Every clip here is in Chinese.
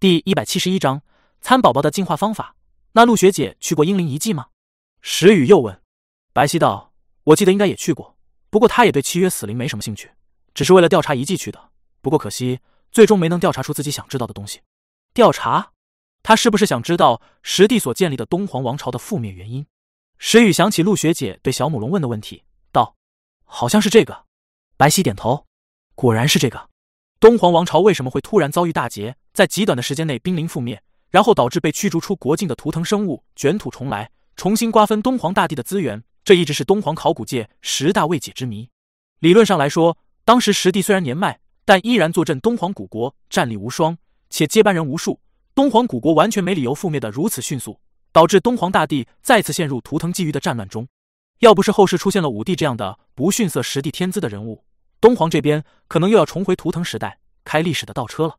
第一百七十一章参宝宝的进化方法。那陆学姐去过英灵遗迹吗？石宇又问。白皙道：“我记得应该也去过，不过她也对契约死灵没什么兴趣，只是为了调查遗迹去的。不过可惜，最终没能调查出自己想知道的东西。调查？他是不是想知道实地所建立的东皇王朝的覆灭原因？”石宇想起陆学姐对小母龙问的问题，道：“好像是这个。”白皙点头，果然是这个。东皇王朝为什么会突然遭遇大劫，在极短的时间内濒临覆灭，然后导致被驱逐出国境的图腾生物卷土重来，重新瓜分东皇大帝的资源？这一直是东皇考古界十大未解之谜。理论上来说，当时实帝虽然年迈，但依然坐镇东皇古国，战力无双，且接班人无数，东皇古国完全没理由覆灭的如此迅速，导致东皇大帝再次陷入图腾觊觎的战乱中。要不是后世出现了武帝这样的不逊色实帝天资的人物。东皇这边可能又要重回图腾时代，开历史的倒车了。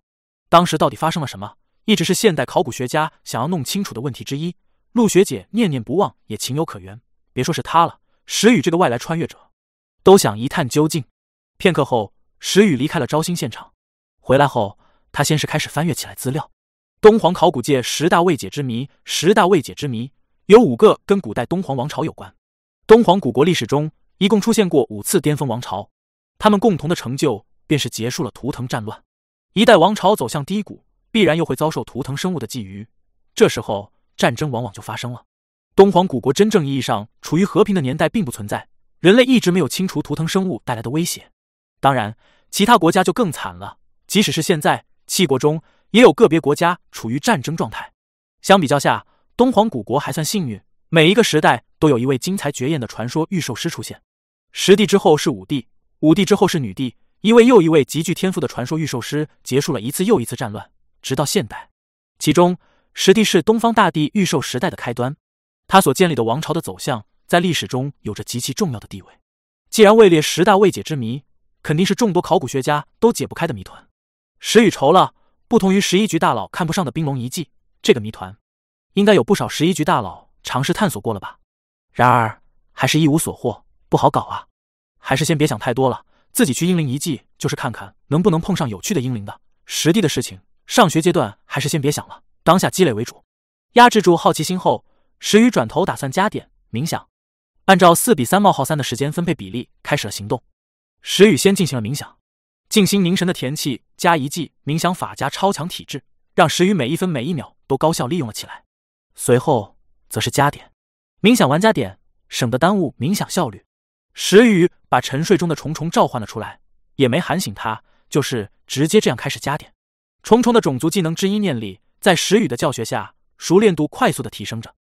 当时到底发生了什么，一直是现代考古学家想要弄清楚的问题之一。陆学姐念念不忘，也情有可原。别说是她了，石宇这个外来穿越者，都想一探究竟。片刻后，石宇离开了招新现场。回来后，他先是开始翻阅起来资料。东皇考古界十大未解之谜，十大未解之谜有五个跟古代东皇王朝有关。东皇古国历史中一共出现过五次巅峰王朝。他们共同的成就便是结束了图腾战乱。一代王朝走向低谷，必然又会遭受图腾生物的觊觎，这时候战争往往就发生了。东皇古国真正意义上处于和平的年代并不存在，人类一直没有清除图腾生物带来的威胁。当然，其他国家就更惨了。即使是现在，七国中也有个别国家处于战争状态。相比较下，东皇古国还算幸运，每一个时代都有一位惊才绝艳的传说御兽师出现。十帝之后是五帝。五帝之后是女帝，一位又一位极具天赋的传说御兽师，结束了一次又一次战乱，直到现代。其中，十帝是东方大帝御兽时代的开端，他所建立的王朝的走向，在历史中有着极其重要的地位。既然位列十大未解之谜，肯定是众多考古学家都解不开的谜团。石宇愁了，不同于十一局大佬看不上的冰龙遗迹，这个谜团，应该有不少十一局大佬尝试探索过了吧？然而，还是一无所获，不好搞啊。还是先别想太多了，自己去英灵遗迹就是看看能不能碰上有趣的英灵的。实地的事情，上学阶段还是先别想了，当下积累为主。压制住好奇心后，石宇转头打算加点冥想，按照四比三冒号三的时间分配比例开始了行动。石宇先进行了冥想，静心凝神的田气加一记冥想法加超强体质，让石宇每一分每一秒都高效利用了起来。随后则是加点，冥想玩加点，省得耽误冥想效率。石宇把沉睡中的虫虫召唤了出来，也没喊醒他，就是直接这样开始加点。虫虫的种族技能之一念力，在石宇的教学下，熟练度快速的提升着，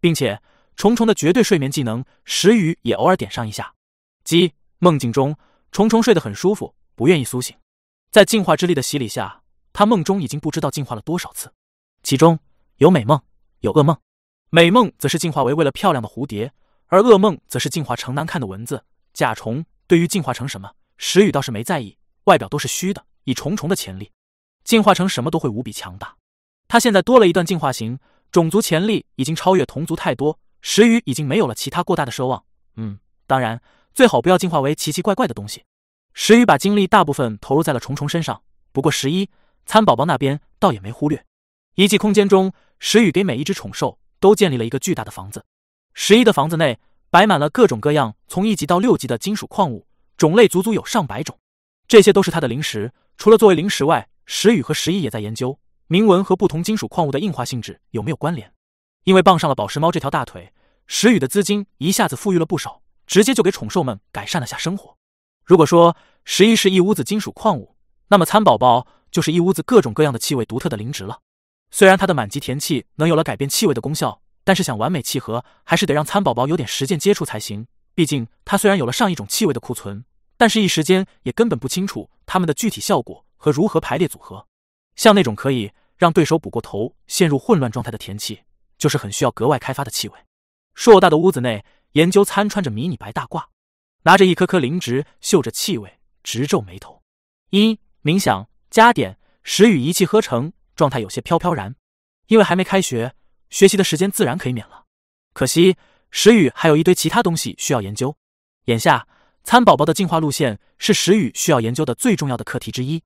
并且虫虫的绝对睡眠技能，石宇也偶尔点上一下。即梦境中，虫虫睡得很舒服，不愿意苏醒。在进化之力的洗礼下，他梦中已经不知道进化了多少次，其中有美梦，有噩梦。美梦则是进化为为了漂亮的蝴蝶。而噩梦则是进化成难看的蚊子、甲虫。对于进化成什么，石宇倒是没在意，外表都是虚的。以虫虫的潜力，进化成什么都会无比强大。他现在多了一段进化型，种族潜力已经超越同族太多。石宇已经没有了其他过大的奢望。嗯，当然最好不要进化为奇奇怪怪的东西。石宇把精力大部分投入在了虫虫身上，不过十一餐宝宝那边倒也没忽略。遗迹空间中，石宇给每一只宠兽都建立了一个巨大的房子。十一的房子内摆满了各种各样从一级到六级的金属矿物，种类足足有上百种。这些都是他的零食。除了作为零食外，石宇和十一也在研究铭文和不同金属矿物的硬化性质有没有关联。因为傍上了宝石猫这条大腿，石宇的资金一下子富裕了不少，直接就给宠兽们改善了下生活。如果说十一是一屋子金属矿物，那么参宝宝就是一屋子各种各样的气味独特的灵植了。虽然他的满级田气能有了改变气味的功效。但是想完美契合，还是得让参宝宝有点实践接触才行。毕竟他虽然有了上一种气味的库存，但是一时间也根本不清楚它们的具体效果和如何排列组合。像那种可以让对手补过头、陷入混乱状态的田气，就是很需要格外开发的气味。硕大的屋子内，研究参穿着迷你白大褂，拿着一颗颗灵植，嗅着气味，直皱眉头。一冥想加点，时与一气呵成，状态有些飘飘然。因为还没开学。学习的时间自然可以免了，可惜石宇还有一堆其他东西需要研究。眼下参宝宝的进化路线是石宇需要研究的最重要的课题之一，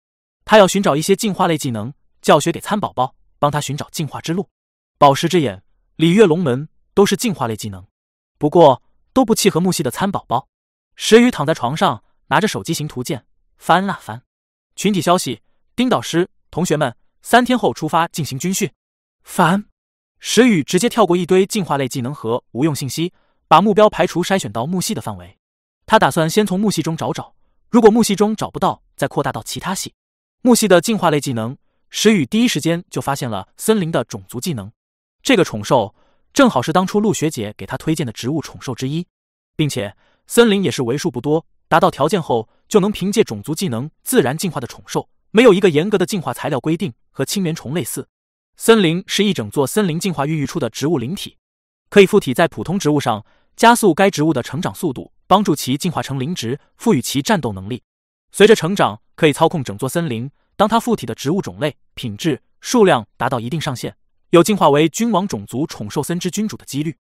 他要寻找一些进化类技能教学给参宝宝，帮他寻找进化之路。宝石之眼、鲤跃龙门都是进化类技能，不过都不契合木系的参宝宝。石宇躺在床上，拿着手机型图鉴翻啊翻。群体消息：丁导师，同学们，三天后出发进行军训。烦。石宇直接跳过一堆进化类技能和无用信息，把目标排除筛选到木系的范围。他打算先从木系中找找，如果木系中找不到，再扩大到其他系。木系的进化类技能，石宇第一时间就发现了森林的种族技能。这个宠兽正好是当初陆学姐给他推荐的植物宠兽之一，并且森林也是为数不多达到条件后就能凭借种族技能自然进化的宠兽，没有一个严格的进化材料规定，和青棉虫类似。森林是一整座森林进化孕育出的植物灵体，可以附体在普通植物上，加速该植物的成长速度，帮助其进化成灵植，赋予其战斗能力。随着成长，可以操控整座森林。当它附体的植物种类、品质、数量达到一定上限，有进化为君王种族宠兽森之君主的几率。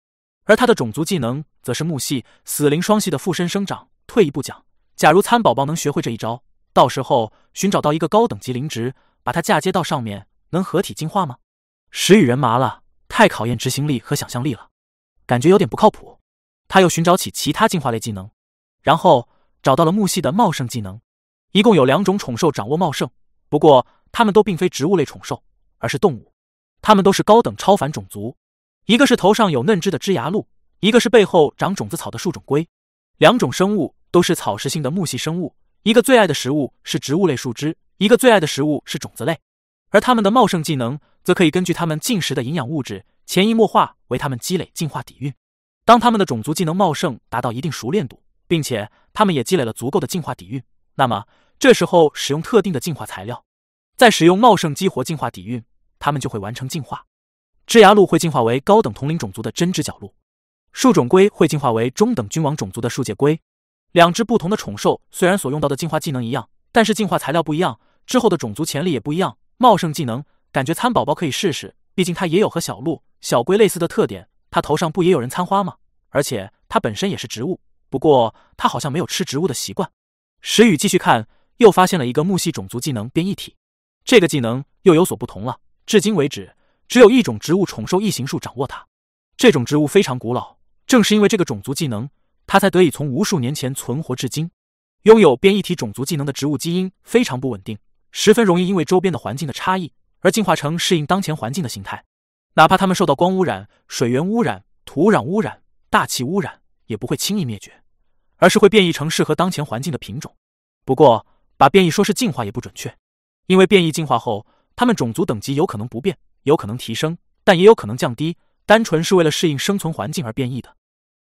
而它的种族技能则是木系死灵双系的附身生长。退一步讲，假如参宝宝能学会这一招，到时候寻找到一个高等级灵植，把它嫁接到上面，能合体进化吗？石羽人麻了，太考验执行力和想象力了，感觉有点不靠谱。他又寻找起其他进化类技能，然后找到了木系的茂盛技能。一共有两种宠兽掌握茂盛，不过它们都并非植物类宠兽，而是动物。它们都是高等超凡种族，一个是头上有嫩枝的枝芽鹿，一个是背后长种子草的树种龟。两种生物都是草食性的木系生物，一个最爱的食物是植物类树枝，一个最爱的食物是种子类。而它们的茂盛技能。则可以根据他们进食的营养物质潜移默化为他们积累进化底蕴。当他们的种族技能茂盛达到一定熟练度，并且他们也积累了足够的进化底蕴，那么这时候使用特定的进化材料，再使用茂盛激活进化底蕴，他们就会完成进化。枝芽鹿会进化为高等统领种族的针织角鹿，树种龟会进化为中等君王种族的树界龟。两只不同的宠兽虽然所用到的进化技能一样，但是进化材料不一样，之后的种族潜力也不一样。茂盛技能。感觉参宝宝可以试试，毕竟它也有和小鹿、小龟类似的特点。它头上不也有人参花吗？而且它本身也是植物，不过它好像没有吃植物的习惯。石宇继续看，又发现了一个木系种族技能变异体，这个技能又有所不同了。至今为止，只有一种植物宠兽异形术掌握它。这种植物非常古老，正是因为这个种族技能，它才得以从无数年前存活至今。拥有变异体种族技能的植物基因非常不稳定，十分容易因为周边的环境的差异。而进化成适应当前环境的形态，哪怕它们受到光污染、水源污染、土壤污染、大气污染，也不会轻易灭绝，而是会变异成适合当前环境的品种。不过，把变异说是进化也不准确，因为变异进化后，它们种族等级有可能不变，有可能提升，但也有可能降低，单纯是为了适应生存环境而变异的，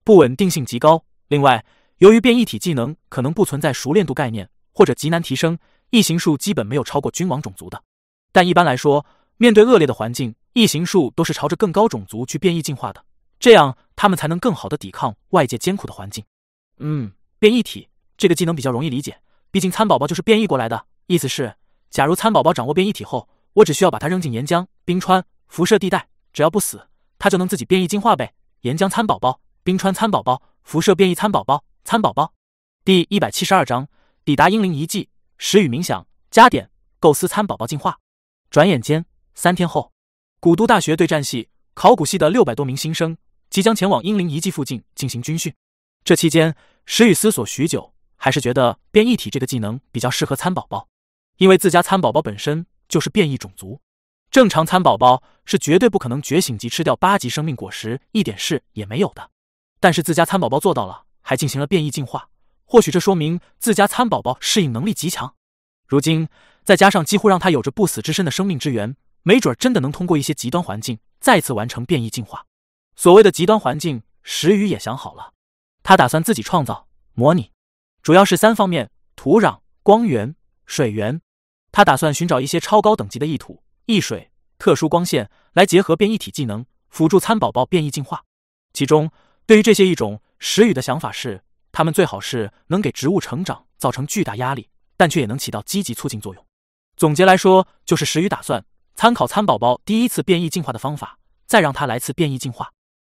不稳定性极高。另外，由于变异体技能可能不存在熟练度概念，或者极难提升，异形数基本没有超过君王种族的。但一般来说，面对恶劣的环境，异形树都是朝着更高种族去变异进化的，这样它们才能更好的抵抗外界艰苦的环境。嗯，变异体这个技能比较容易理解，毕竟参宝宝就是变异过来的。意思是，假如参宝宝掌握变异体后，我只需要把它扔进岩浆、冰川、辐射地带，只要不死，它就能自己变异进化呗。岩浆参宝宝、冰川参宝宝、辐射变异参宝宝、参宝宝。第一百七十二章，抵达英灵遗迹，时雨冥想加点，构思参宝宝进化。转眼间，三天后，古都大学对战系考古系的六百多名新生即将前往英灵遗迹附近进行军训。这期间，石宇思索许久，还是觉得变异体这个技能比较适合参宝宝，因为自家参宝宝本身就是变异种族，正常参宝宝是绝对不可能觉醒及吃掉八级生命果实，一点事也没有的。但是自家参宝宝做到了，还进行了变异进化，或许这说明自家参宝宝适应能力极强。如今。再加上几乎让他有着不死之身的生命之源，没准真的能通过一些极端环境再次完成变异进化。所谓的极端环境，石宇也想好了，他打算自己创造模拟，主要是三方面：土壤、光源、水源。他打算寻找一些超高等级的异土、异水、特殊光线来结合变异体技能，辅助参宝宝变异进化。其中，对于这些异种，石宇的想法是，他们最好是能给植物成长造成巨大压力，但却也能起到积极促进作用。总结来说，就是石宇打算参考参宝宝第一次变异进化的方法，再让他来次变异进化。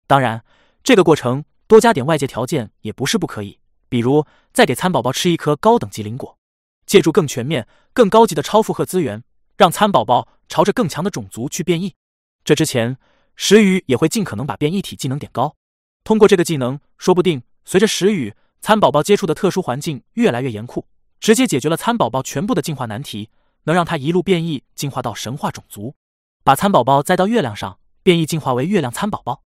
当然，这个过程多加点外界条件也不是不可以，比如再给参宝宝吃一颗高等级灵果，借助更全面、更高级的超负荷资源，让参宝宝朝着更强的种族去变异。这之前，石宇也会尽可能把变异体技能点高。通过这个技能，说不定随着石宇参宝宝接触的特殊环境越来越严酷，直接解决了参宝宝全部的进化难题，能让他一路变异进化到神话种族，把参宝宝栽到月亮上，变异进化为月亮参宝宝；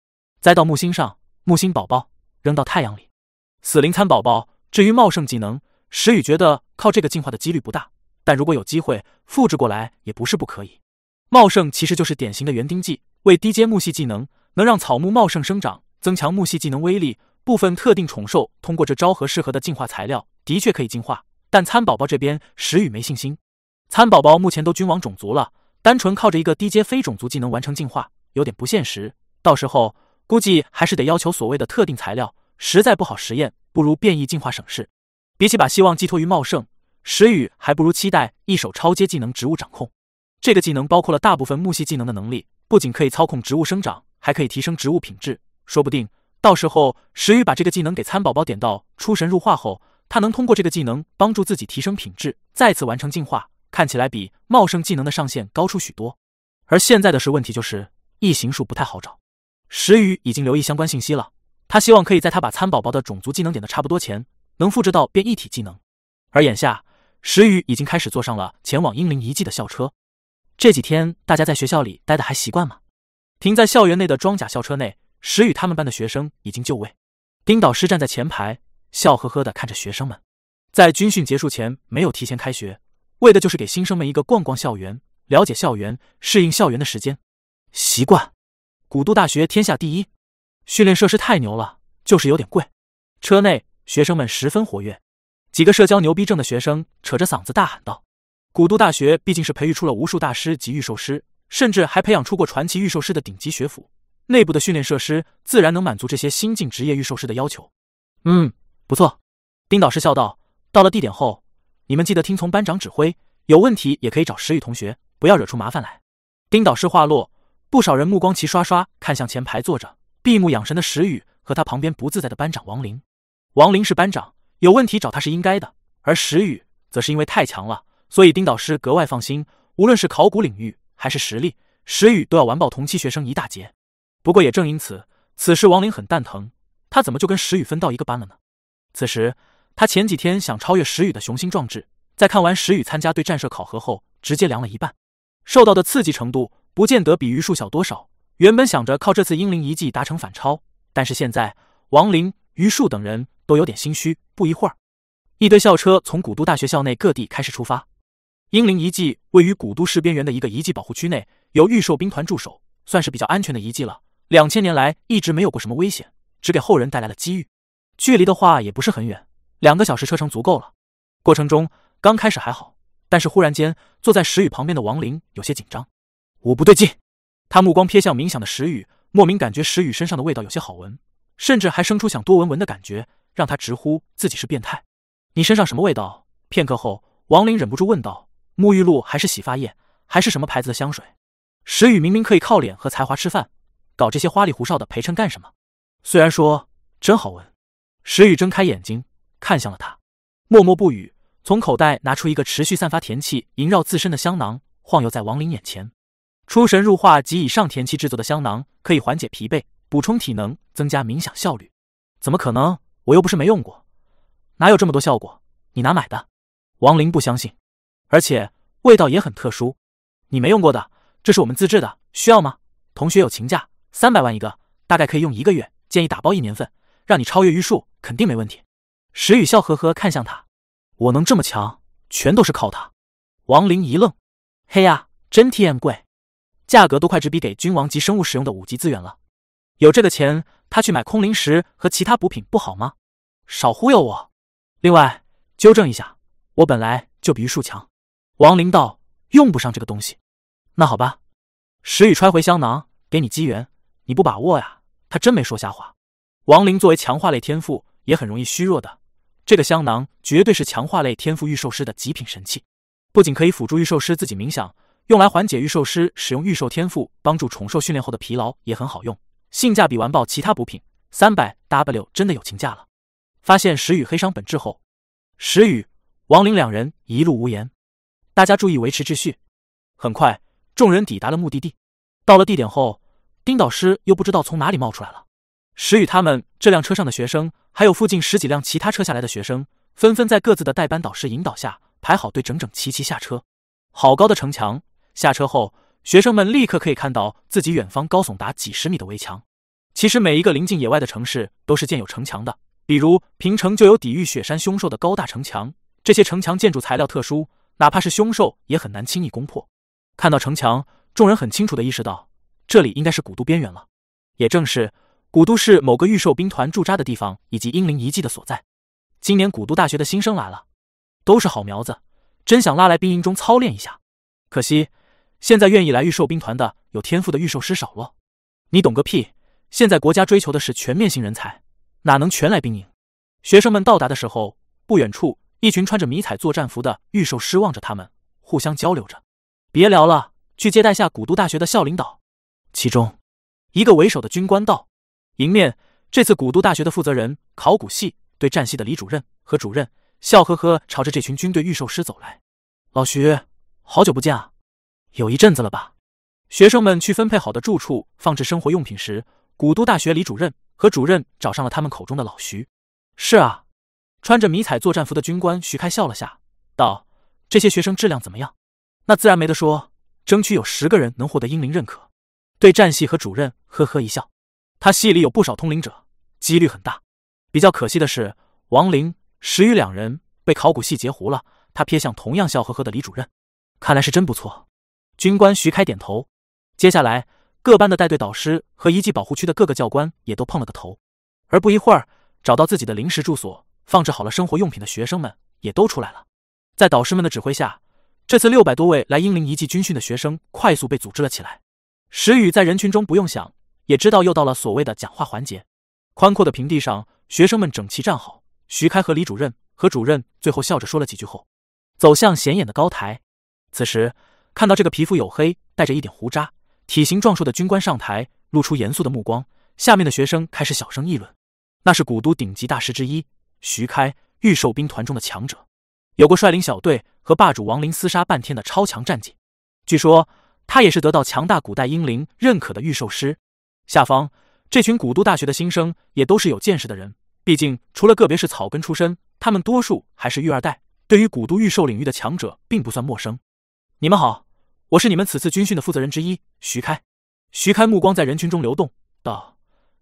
栽到木星上，木星宝宝扔到太阳里，死灵参宝宝。至于茂盛技能，石宇觉得靠这个进化的几率不大，但如果有机会复制过来，也不是不可以。茂盛其实就是典型的园丁技，为低阶木系技能，能让草木茂盛生长，增强木系技能威力。部分特定宠兽通过这招和适合的进化材料，的确可以进化。但参宝宝这边，石宇没信心。参宝宝目前都君王种族了，单纯靠着一个低阶非种族技能完成进化，有点不现实。到时候估计还是得要求所谓的特定材料，实在不好实验。不如变异进化省事。比起把希望寄托于茂盛，石宇还不如期待一手超阶技能植物掌控。这个技能包括了大部分木系技能的能力，不仅可以操控植物生长，还可以提升植物品质。说不定到时候石宇把这个技能给参宝宝点到出神入化后，他能通过这个技能帮助自己提升品质，再次完成进化，看起来比茂盛技能的上限高出许多。而现在的是问题就是异形术不太好找，石宇已经留意相关信息了。他希望可以在他把参宝宝的种族技能点的差不多前，能复制到变异体技能。而眼下，石宇已经开始坐上了前往英灵遗迹的校车。这几天大家在学校里待的还习惯吗？停在校园内的装甲校车内，石宇他们班的学生已经就位。丁导师站在前排，笑呵呵的看着学生们。在军训结束前没有提前开学，为的就是给新生们一个逛逛校园、了解校园、适应校园的时间。习惯，古都大学天下第一。训练设施太牛了，就是有点贵。车内学生们十分活跃，几个社交牛逼症的学生扯着嗓子大喊道：“古都大学毕竟是培育出了无数大师及御兽师，甚至还培养出过传奇御兽师的顶级学府，内部的训练设施自然能满足这些新晋职业御兽师的要求。”嗯，不错。丁导师笑道：“到了地点后，你们记得听从班长指挥，有问题也可以找石宇同学，不要惹出麻烦来。”丁导师话落，不少人目光齐刷刷看向前排坐着。闭目养神的石宇和他旁边不自在的班长王林，王林是班长，有问题找他是应该的。而石宇则是因为太强了，所以丁导师格外放心。无论是考古领域还是实力，石宇都要完爆同期学生一大截。不过也正因此，此时王林很蛋疼，他怎么就跟石宇分到一个班了呢？此时他前几天想超越石宇的雄心壮志，在看完石宇参加对战社考核后，直接凉了一半，受到的刺激程度不见得比榆树小多少。原本想着靠这次英灵遗迹达成反超，但是现在王林、榆树等人都有点心虚。不一会儿，一堆校车从古都大学校内各地开始出发。英灵遗迹位于古都市边缘的一个遗迹保护区内，由御兽兵团驻守，算是比较安全的遗迹了。两千年来一直没有过什么危险，只给后人带来了机遇。距离的话也不是很远，两个小时车程足够了。过程中刚开始还好，但是忽然间，坐在石宇旁边的王林有些紧张，我不对劲。他目光瞥向冥想的石宇，莫名感觉石宇身上的味道有些好闻，甚至还生出想多闻闻的感觉，让他直呼自己是变态。你身上什么味道？片刻后，王林忍不住问道：“沐浴露还是洗发液，还是什么牌子的香水？”石宇明明可以靠脸和才华吃饭，搞这些花里胡哨的陪衬干什么？虽然说真好闻，石宇睁开眼睛看向了他，默默不语，从口袋拿出一个持续散发甜气、萦绕自身的香囊，晃悠在王林眼前。出神入化及以上甜气制作的香囊，可以缓解疲惫、补充体能、增加冥想效率。怎么可能？我又不是没用过，哪有这么多效果？你哪买的？王林不相信。而且味道也很特殊，你没用过的，这是我们自制的，需要吗？同学有情价，三百万一个，大概可以用一个月，建议打包一年份，让你超越玉树，肯定没问题。石宇笑呵呵看向他，我能这么强，全都是靠他。王林一愣，嘿呀，真 T M 贵。价格都快直逼给君王级生物使用的五级资源了，有这个钱，他去买空灵石和其他补品不好吗？少忽悠我！另外，纠正一下，我本来就比玉树强。王林道：“用不上这个东西。”那好吧。石宇揣回香囊，给你机缘，你不把握呀？他真没说瞎话。王林作为强化类天赋，也很容易虚弱的。这个香囊绝对是强化类天赋御兽师的极品神器，不仅可以辅助御兽师自己冥想。用来缓解御兽师使用御兽天赋帮助宠兽训练后的疲劳也很好用，性价比完爆其他补品，三百 W 真的有情价了。发现石宇黑商本质后，石宇、王林两人一路无言。大家注意维持秩序。很快，众人抵达了目的地。到了地点后，丁导师又不知道从哪里冒出来了。石宇他们这辆车上的学生，还有附近十几辆其他车下来的学生，纷纷在各自的代班导师引导下排好队，整整齐齐下车。好高的城墙！下车后，学生们立刻可以看到自己远方高耸达几十米的围墙。其实，每一个临近野外的城市都是建有城墙的，比如平城就有抵御雪山凶兽的高大城墙。这些城墙建筑材料特殊，哪怕是凶兽也很难轻易攻破。看到城墙，众人很清楚的意识到，这里应该是古都边缘了。也正是。古都是某个御兽兵团驻扎的地方，以及英灵遗迹的所在。今年古都大学的新生来了，都是好苗子，真想拉来兵营中操练一下。可惜现在愿意来御兽兵团的有天赋的御兽师少了。你懂个屁！现在国家追求的是全面性人才，哪能全来兵营？学生们到达的时候，不远处一群穿着迷彩作战服的御兽师望着他们，互相交流着。别聊了，去接待下古都大学的校领导。其中一个为首的军官道。迎面，这次古都大学的负责人考古系对战系的李主任和主任笑呵呵朝着这群军队御兽师走来。老徐，好久不见啊，有一阵子了吧？学生们去分配好的住处放置生活用品时，古都大学李主任和主任找上了他们口中的老徐。是啊，穿着迷彩作战服的军官徐开笑了下，道：“这些学生质量怎么样？那自然没得说，争取有十个人能获得英灵认可。”对战系和主任呵呵一笑。他系里有不少通灵者，几率很大。比较可惜的是，王林、石宇两人被考古系截胡了。他瞥向同样笑呵呵的李主任，看来是真不错。军官徐开点头。接下来，各班的带队导师和遗迹保护区的各个教官也都碰了个头。而不一会儿，找到自己的临时住所、放置好了生活用品的学生们也都出来了。在导师们的指挥下，这次六百多位来英灵遗迹军训的学生快速被组织了起来。石宇在人群中不用想。也知道又到了所谓的讲话环节。宽阔的平地上，学生们整齐站好。徐开和李主任和主任最后笑着说了几句后，走向显眼的高台。此时看到这个皮肤黝黑、带着一点胡渣、体型壮硕的军官上台，露出严肃的目光。下面的学生开始小声议论：“那是古都顶级大师之一，徐开，御兽兵团中的强者，有过率领小队和霸主亡灵厮杀半天的超强战绩。据说他也是得到强大古代英灵认可的御兽师。”下方这群古都大学的新生也都是有见识的人，毕竟除了个别是草根出身，他们多数还是玉二代，对于古都御兽领域的强者并不算陌生。你们好，我是你们此次军训的负责人之一徐开。徐开目光在人群中流动，道：“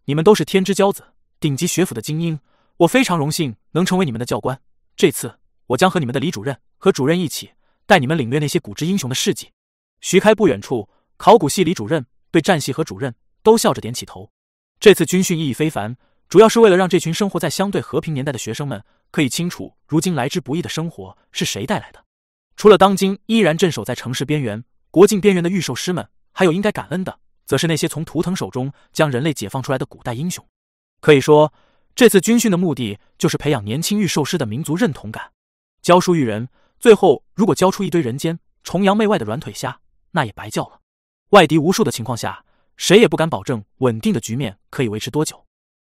你们都是天之骄子，顶级学府的精英，我非常荣幸能成为你们的教官。这次我将和你们的李主任和主任一起带你们领略那些古之英雄的事迹。”徐开不远处，考古系李主任对战系和主任。都笑着点起头。这次军训意义非凡，主要是为了让这群生活在相对和平年代的学生们可以清楚，如今来之不易的生活是谁带来的。除了当今依然镇守在城市边缘、国境边缘的御兽师们，还有应该感恩的，则是那些从图腾手中将人类解放出来的古代英雄。可以说，这次军训的目的就是培养年轻御兽师的民族认同感。教书育人，最后如果教出一堆人间崇洋媚外的软腿虾，那也白教了。外敌无数的情况下。谁也不敢保证稳定的局面可以维持多久，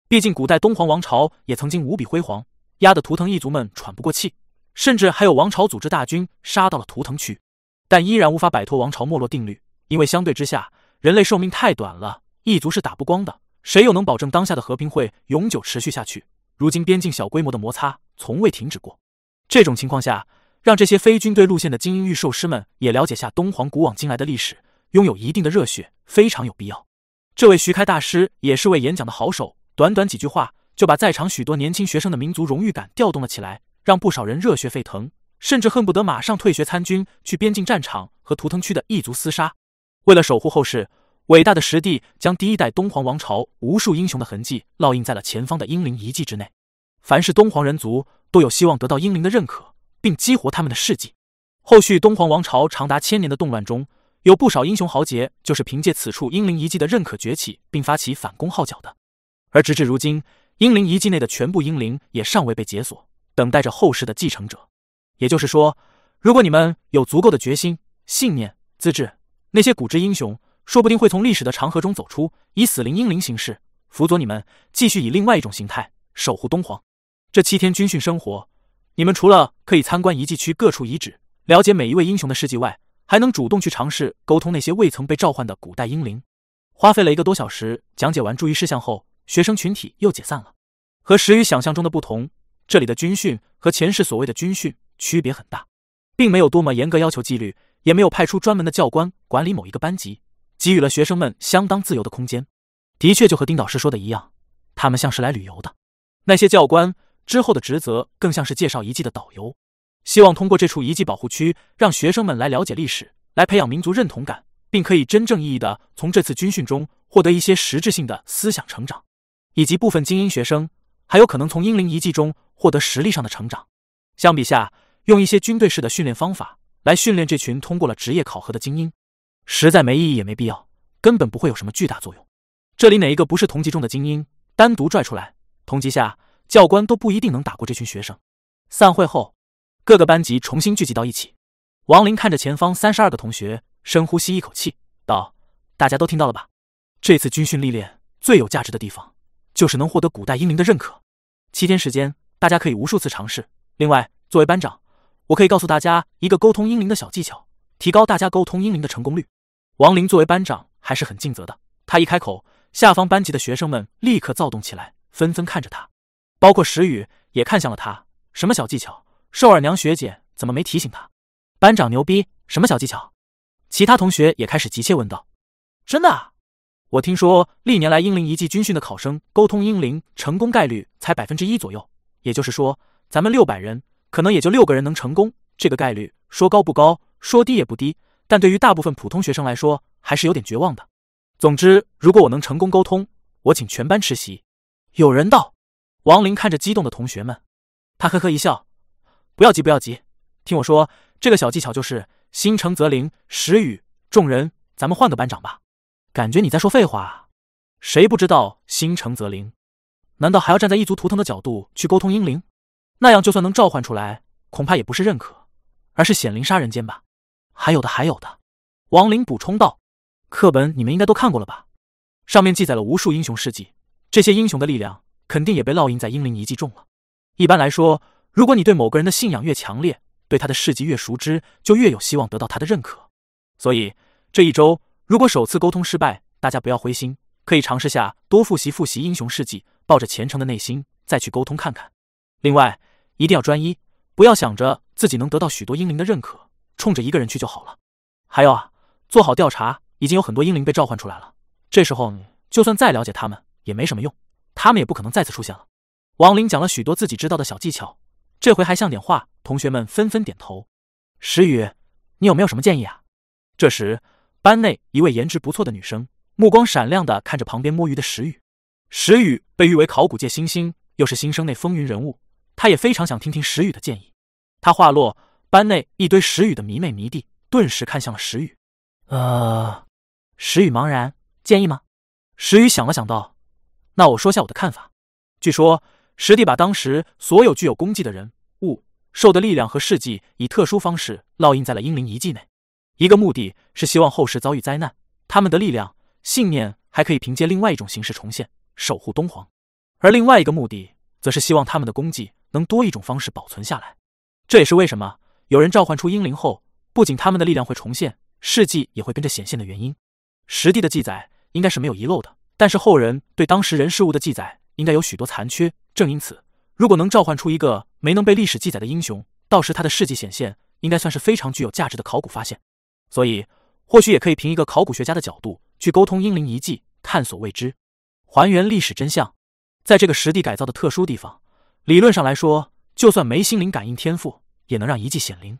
毕竟古代东皇王朝也曾经无比辉煌，压得图腾一族们喘不过气，甚至还有王朝组织大军杀到了图腾区，但依然无法摆脱王朝没落定律。因为相对之下，人类寿命太短了，异族是打不光的，谁又能保证当下的和平会永久持续下去？如今边境小规模的摩擦从未停止过，这种情况下，让这些非军队路线的精英御兽师们也了解下东皇古往今来的历史。拥有一定的热血非常有必要。这位徐开大师也是位演讲的好手，短短几句话就把在场许多年轻学生的民族荣誉感调动了起来，让不少人热血沸腾，甚至恨不得马上退学参军，去边境战场和图腾区的异族厮杀。为了守护后世，伟大的实地将第一代东皇王朝无数英雄的痕迹烙印在了前方的英灵遗迹之内。凡是东皇人族都有希望得到英灵的认可，并激活他们的事迹。后续东皇王朝长达千年的动乱中。有不少英雄豪杰就是凭借此处英灵遗迹的认可崛起，并发起反攻号角的。而直至如今，英灵遗迹内的全部英灵也尚未被解锁，等待着后世的继承者。也就是说，如果你们有足够的决心、信念、资质，那些古之英雄说不定会从历史的长河中走出，以死灵英灵形式辅佐你们，继续以另外一种形态守护东皇。这七天军训生活，你们除了可以参观遗迹区各处遗址，了解每一位英雄的事迹外，还能主动去尝试沟通那些未曾被召唤的古代英灵。花费了一个多小时讲解完注意事项后，学生群体又解散了。和石宇想象中的不同，这里的军训和前世所谓的军训区别很大，并没有多么严格要求纪律，也没有派出专门的教官管理某一个班级，给予了学生们相当自由的空间。的确，就和丁导师说的一样，他们像是来旅游的。那些教官之后的职责更像是介绍遗迹的导游，希望通过这处遗迹保护区，让学生们来了解历史，来培养民族认同感，并可以真正意义的从这次军训中获得一些实质性的思想成长，以及部分精英学生。还有可能从英灵遗迹中获得实力上的成长。相比下，用一些军队式的训练方法来训练这群通过了职业考核的精英，实在没意义也没必要，根本不会有什么巨大作用。这里哪一个不是同级中的精英，单独拽出来，同级下教官都不一定能打过这群学生。散会后，各个班级重新聚集到一起。王林看着前方三十二个同学，深呼吸一口气，道：“大家都听到了吧？这次军训历练最有价值的地方。”就是能获得古代英灵的认可。七天时间，大家可以无数次尝试。另外，作为班长，我可以告诉大家一个沟通英灵的小技巧，提高大家沟通英灵的成功率。王林作为班长还是很尽责的。他一开口，下方班级的学生们立刻躁动起来，纷纷看着他，包括石宇也看向了他。什么小技巧？寿儿娘学姐怎么没提醒他？班长牛逼！什么小技巧？其他同学也开始急切问道：“真的？”我听说历年来英灵遗迹军训的考生沟通英灵成功概率才百分之一左右，也就是说，咱们六百人可能也就六个人能成功。这个概率说高不高，说低也不低，但对于大部分普通学生来说，还是有点绝望的。总之，如果我能成功沟通，我请全班吃席。有人道。王林看着激动的同学们，他呵呵一笑：“不要急，不要急，听我说，这个小技巧就是心诚则灵。时雨，众人，咱们换个班长吧。”感觉你在说废话啊，谁不知道心诚则灵？难道还要站在异族图腾的角度去沟通英灵？那样就算能召唤出来，恐怕也不是认可，而是显灵杀人间吧？还有的，还有的。王林补充道：“课本你们应该都看过了吧？上面记载了无数英雄事迹，这些英雄的力量肯定也被烙印在英灵遗迹中了。一般来说，如果你对某个人的信仰越强烈，对他的事迹越熟知，就越有希望得到他的认可。所以这一周。”如果首次沟通失败，大家不要灰心，可以尝试下多复习复习英雄事迹，抱着虔诚的内心再去沟通看看。另外，一定要专一，不要想着自己能得到许多英灵的认可，冲着一个人去就好了。还有啊，做好调查，已经有很多英灵被召唤出来了。这时候你，就算再了解他们也没什么用，他们也不可能再次出现了。王林讲了许多自己知道的小技巧，这回还像点话，同学们纷纷点头。石宇，你有没有什么建议啊？这时。班内一位颜值不错的女生，目光闪亮的看着旁边摸鱼的石宇。石宇被誉为考古界新星，又是新生内风云人物，他也非常想听听石宇的建议。他话落，班内一堆石宇的迷妹迷弟顿时看向了石宇。呃，石宇茫然，建议吗？石宇想了想道：“那我说下我的看法。据说石弟把当时所有具有功绩的人物、兽的力量和事迹，以特殊方式烙印在了英灵遗迹内。”一个目的是希望后世遭遇灾难，他们的力量、信念还可以凭借另外一种形式重现，守护东皇；而另外一个目的，则是希望他们的功绩能多一种方式保存下来。这也是为什么有人召唤出英灵后，不仅他们的力量会重现，事迹也会跟着显现的原因。实地的记载应该是没有遗漏的，但是后人对当时人事物的记载应该有许多残缺。正因此，如果能召唤出一个没能被历史记载的英雄，到时他的事迹显现，应该算是非常具有价值的考古发现。所以，或许也可以凭一个考古学家的角度去沟通英灵遗迹，探索未知，还原历史真相。在这个实地改造的特殊地方，理论上来说，就算没心灵感应天赋，也能让遗迹显灵。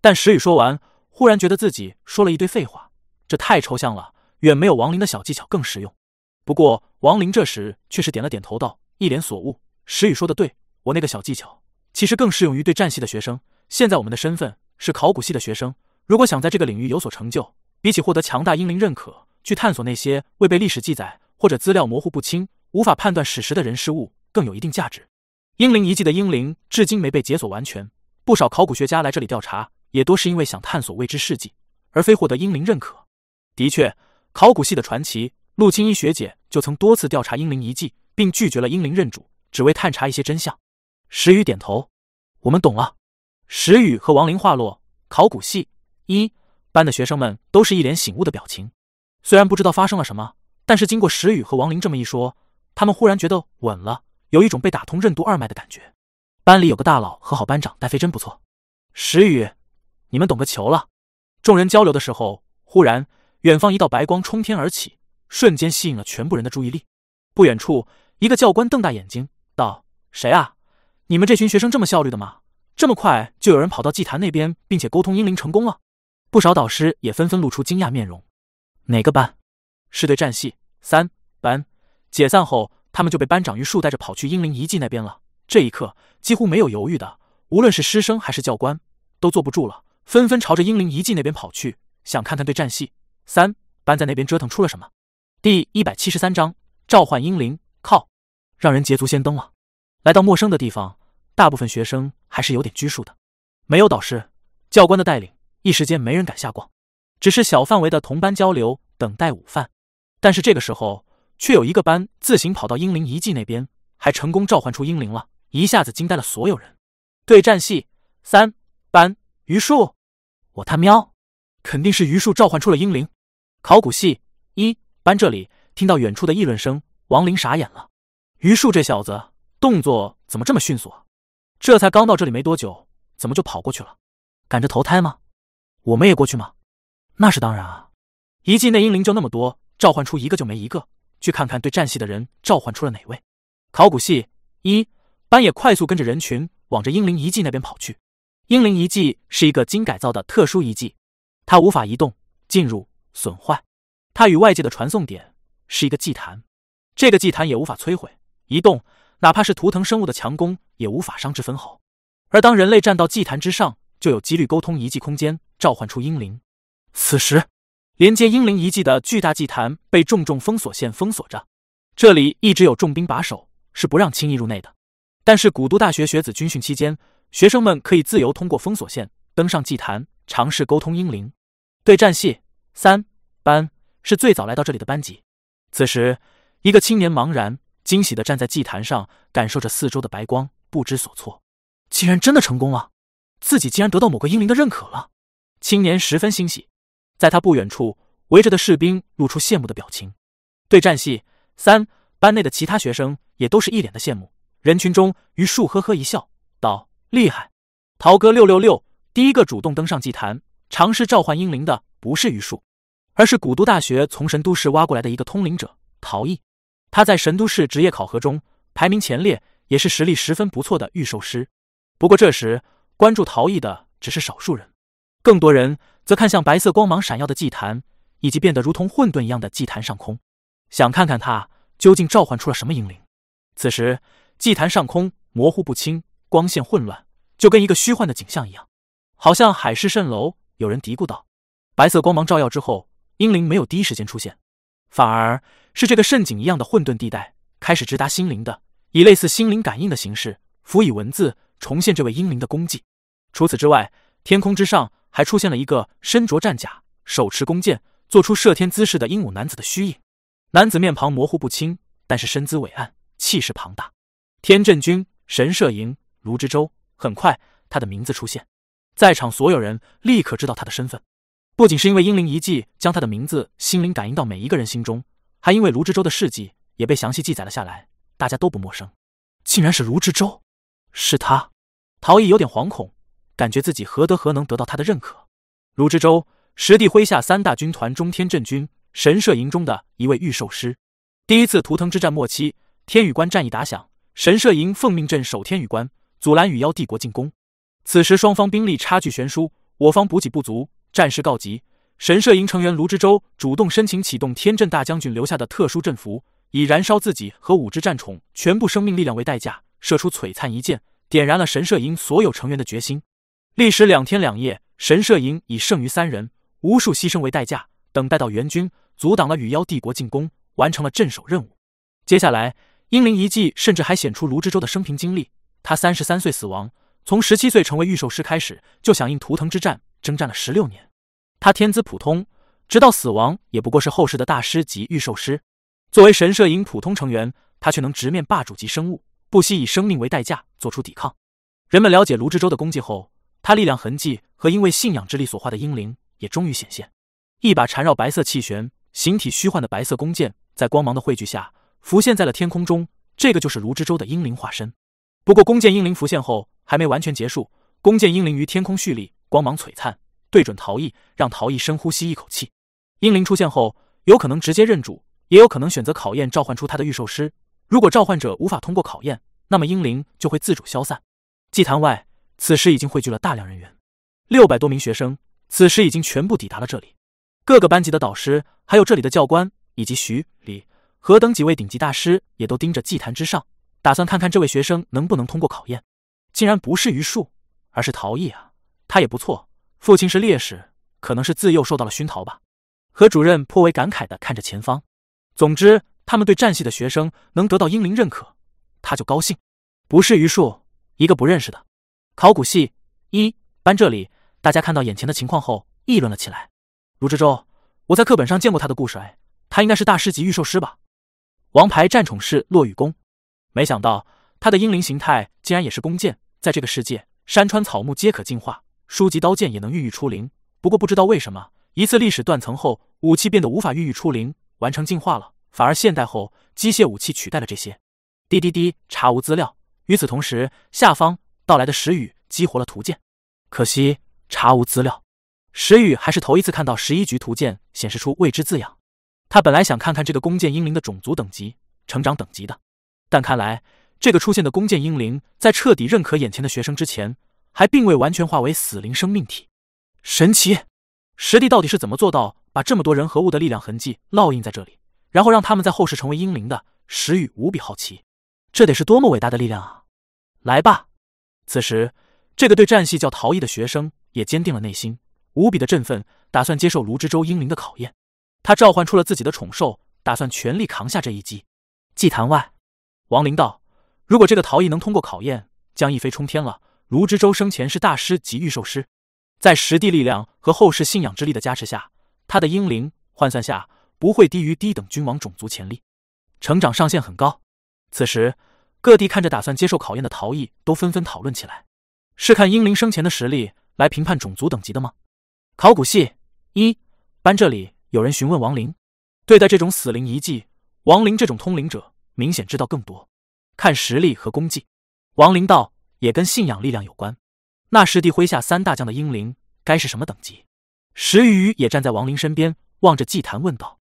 但石宇说完，忽然觉得自己说了一堆废话，这太抽象了，远没有亡灵的小技巧更实用。不过，王林这时却是点了点头，道：“一脸所悟。石宇说的对，我那个小技巧其实更适用于对战系的学生。现在我们的身份是考古系的学生。”如果想在这个领域有所成就，比起获得强大英灵认可，去探索那些未被历史记载或者资料模糊不清、无法判断史实的人事物，更有一定价值。英灵遗迹的英灵至今没被解锁完全，不少考古学家来这里调查，也多是因为想探索未知事迹，而非获得英灵认可。的确，考古系的传奇陆青衣学姐就曾多次调查英灵遗迹，并拒绝了英灵认主，只为探查一些真相。石宇点头，我们懂了。石宇和王林话落，考古系。一班的学生们都是一脸醒悟的表情。虽然不知道发生了什么，但是经过石宇和王林这么一说，他们忽然觉得稳了，有一种被打通任督二脉的感觉。班里有个大佬和好班长戴飞真不错。石宇，你们懂个球了。众人交流的时候，忽然远方一道白光冲天而起，瞬间吸引了全部人的注意力。不远处，一个教官瞪大眼睛道：“谁啊？你们这群学生这么效率的吗？这么快就有人跑到祭坛那边，并且沟通英灵成功了？”不少导师也纷纷露出惊讶面容。哪个班？是对战系三班。解散后，他们就被班长于树带着跑去英灵遗迹那边了。这一刻，几乎没有犹豫的，无论是师生还是教官，都坐不住了，纷纷朝着英灵遗迹那边跑去，想看看对战系三班在那边折腾出了什么。第一百七十三章召唤英灵。靠，让人捷足先登了。来到陌生的地方，大部分学生还是有点拘束的。没有导师、教官的带领，一时间没人敢下逛。只是小范围的同班交流，等待午饭。但是这个时候，却有一个班自行跑到英灵遗迹那边，还成功召唤出英灵了，一下子惊呆了所有人。对战系三班榆树，我他喵，肯定是榆树召唤出了英灵。考古系一班这里听到远处的议论声，王林傻眼了。榆树这小子动作怎么这么迅速啊？这才刚到这里没多久，怎么就跑过去了？赶着投胎吗？我们也过去吗？那是当然啊！遗迹内英灵就那么多，召唤出一个就没一个。去看看对战系的人召唤出了哪位？考古系一班也快速跟着人群往着英灵遗迹那边跑去。英灵遗迹是一个经改造的特殊遗迹，它无法移动、进入、损坏。它与外界的传送点是一个祭坛，这个祭坛也无法摧毁、移动，哪怕是图腾生物的强攻也无法伤之分毫。而当人类站到祭坛之上，就有几率沟通遗迹空间，召唤出英灵。此时，连接英灵遗迹的巨大祭坛被重重封锁线封锁着，这里一直有重兵把守，是不让轻易入内的。但是古都大学学子军训期间，学生们可以自由通过封锁线登上祭坛，尝试沟通英灵。对战系三班是最早来到这里的班级。此时，一个青年茫然惊喜的站在祭坛上，感受着四周的白光，不知所措。竟然真的成功了，自己竟然得到某个英灵的认可了。青年十分欣喜。在他不远处，围着的士兵露出羡慕的表情。对战系三班内的其他学生也都是一脸的羡慕。人群中，榆树呵呵一笑，道：“厉害！陶哥六六六！”第一个主动登上祭坛，尝试召唤英灵的不是榆树，而是古都大学从神都市挖过来的一个通灵者陶艺。他在神都市职业考核中排名前列，也是实力十分不错的御兽师。不过这时关注陶艺的只是少数人，更多人。则看向白色光芒闪耀的祭坛，以及变得如同混沌一样的祭坛上空，想看看他究竟召唤出了什么英灵。此时，祭坛上空模糊不清，光线混乱，就跟一个虚幻的景象一样，好像海市蜃楼。有人嘀咕道：“白色光芒照耀之后，英灵没有第一时间出现，反而是这个蜃景一样的混沌地带开始直达心灵的，以类似心灵感应的形式，辅以文字重现这位英灵的功绩。除此之外，天空之上。”还出现了一个身着战甲、手持弓箭、做出射天姿势的英武男子的虚影。男子面庞模糊不清，但是身姿伟岸，气势庞大。天震军神摄营卢之舟。很快，他的名字出现在场，所有人立刻知道他的身份。不仅是因为英灵遗迹将他的名字心灵感应到每一个人心中，还因为卢之舟的事迹也被详细记载了下来，大家都不陌生。竟然是卢之舟，是他！陶艺有点惶恐。感觉自己何德何能得到他的认可？卢之舟，实地麾下三大军团中天镇军神社营中的一位御兽师。第一次图腾之战末期，天宇关战役打响，神社营奉命镇守天宇关，阻拦羽妖帝国进攻。此时双方兵力差距悬殊，我方补给不足，战事告急。神社营成员卢之舟主动申请启动天阵大将军留下的特殊阵符，以燃烧自己和五只战宠全部生命力量为代价，射出璀璨一箭，点燃了神社营所有成员的决心。历时两天两夜，神社营以剩余三人、无数牺牲为代价，等待到援军，阻挡了羽妖帝国进攻，完成了镇守任务。接下来，英灵遗迹甚至还显出卢之舟的生平经历。他三十三岁死亡，从十七岁成为御兽师开始，就响应图腾之战征战了十六年。他天资普通，直到死亡也不过是后世的大师级御兽师。作为神社营普通成员，他却能直面霸主级生物，不惜以生命为代价做出抵抗。人们了解卢之舟的功绩后。他力量痕迹和因为信仰之力所化的英灵也终于显现。一把缠绕白色气旋、形体虚幻的白色弓箭，在光芒的汇聚下浮现在了天空中。这个就是卢之舟的英灵化身。不过，弓箭英灵浮现后还没完全结束，弓箭英灵于天空蓄力，光芒璀璨，对准陶艺，让陶艺深呼吸一口气。英灵出现后，有可能直接认主，也有可能选择考验召唤出他的御兽师。如果召唤者无法通过考验，那么英灵就会自主消散。祭坛外，此时已经汇聚了大量人员，六百多名学生，此时已经全部抵达了这里。各个班级的导师，还有这里的教官，以及徐李何等几位顶级大师，也都盯着祭坛之上，打算看看这位学生能不能通过考验。竟然不是榆树，而是陶艺啊！他也不错，父亲是烈士，可能是自幼受到了熏陶吧。何主任颇为感慨的看着前方。总之，他们对战系的学生能得到英灵认可，他就高兴。不是榆树，一个不认识的。考古系一班这里，大家看到眼前的情况后，议论了起来。卢志洲，我在课本上见过他的故事，哎，他应该是大师级御兽师吧？王牌战宠是落羽弓，没想到他的英灵形态竟然也是弓箭。在这个世界，山川草木皆可进化，书籍刀剑也能孕育出灵。不过不知道为什么，一次历史断层后，武器变得无法孕育出灵，完成进化了，反而现代后机械武器取代了这些。滴滴滴，查无资料。与此同时，下方到来的石宇激活了图鉴，可惜查无资料。石宇还是头一次看到十一局图鉴显示出未知字样。他本来想看看这个弓箭英灵的种族等级、成长等级的，但看来这个出现的弓箭英灵在彻底认可眼前的学生之前，还并未完全化为死灵生命体。神奇！石帝到底是怎么做到把这么多人和物的力量痕迹烙印在这里，然后让他们在后世成为英灵的？石宇无比好奇，这得是多么伟大的力量啊！来吧！此时，这个对战系叫陶艺的学生也坚定了内心。无比的振奋，打算接受卢之舟英灵的考验。他召唤出了自己的宠兽，打算全力扛下这一击。祭坛外，王灵道：“如果这个陶艺能通过考验，将一飞冲天了。卢之舟生前是大师级御兽师，在实地力量和后世信仰之力的加持下，他的英灵换算下不会低于低等君王种族潜力，成长上限很高。”此时，各地看着打算接受考验的陶艺，都纷纷讨论起来：“是看英灵生前的实力来评判种族等级的吗？”考古系一班这里有人询问王林，对待这种死灵遗迹，王林这种通灵者明显知道更多。看实力和功绩，王林道也跟信仰力量有关。那师弟麾下三大将的英灵该是什么等级？石鱼也站在王林身边，望着祭坛问道。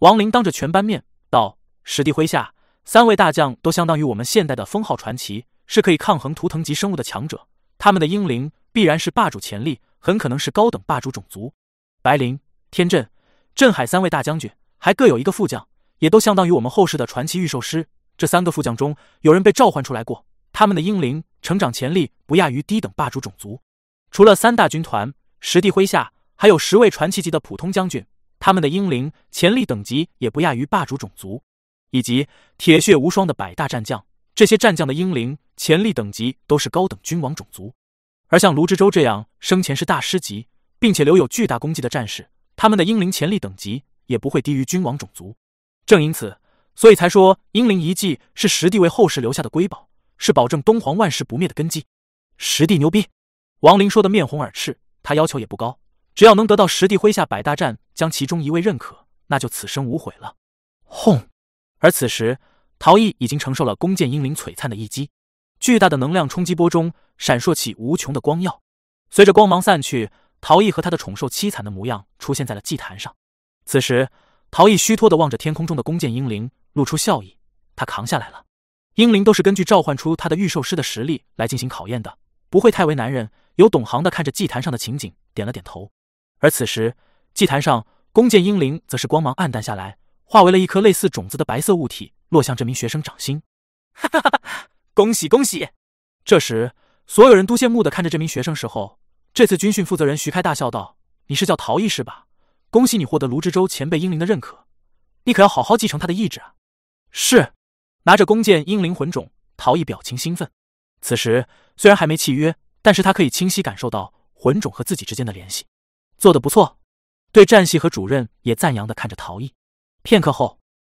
王林当着全班面道：“师弟麾下三位大将都相当于我们现代的封号传奇，是可以抗衡图腾级生物的强者，他们的英灵必然是霸主潜力。”很可能是高等霸主种族，白灵、天震、镇海三位大将军，还各有一个副将，也都相当于我们后世的传奇御兽师。这三个副将中，有人被召唤出来过，他们的英灵成长潜力不亚于低等霸主种族。除了三大军团，实地麾下还有十位传奇级的普通将军，他们的英灵潜力等级也不亚于霸主种族，以及铁血无双的百大战将，这些战将的英灵潜力等级都是高等君王种族。而像卢之舟这样生前是大师级，并且留有巨大功绩的战士，他们的英灵潜力等级也不会低于君王种族。正因此，所以才说英灵遗迹是实地为后世留下的瑰宝，是保证东皇万世不灭的根基。实地牛逼！王林说的面红耳赤，他要求也不高，只要能得到实地麾下百大战将其中一位认可，那就此生无悔了。轰！而此时，陶艺已经承受了弓箭英灵璀璨的一击。巨大的能量冲击波中闪烁起无穷的光耀，随着光芒散去，陶艺和他的宠兽凄惨的模样出现在了祭坛上。此时，陶艺虚脱的望着天空中的弓箭英灵，露出笑意。他扛下来了。英灵都是根据召唤出他的御兽师的实力来进行考验的，不会太为难人。有懂行的看着祭坛上的情景，点了点头。而此时，祭坛上弓箭英灵则是光芒暗淡下来，化为了一颗类似种子的白色物体，落向这名学生掌心。哈哈哈哈！恭喜恭喜！这时，所有人都羡慕的看着这名学生时候，这次军训负责人徐开大笑道：“你是叫陶艺是吧？恭喜你获得卢之舟前辈英灵的认可，你可要好好继承他的意志啊！”是，拿着弓箭英灵魂种，陶艺表情兴奋。此时虽然还没契约，但是他可以清晰感受到魂种和自己之间的联系，做得不错。对战系和主任也赞扬的看着陶艺。片刻后，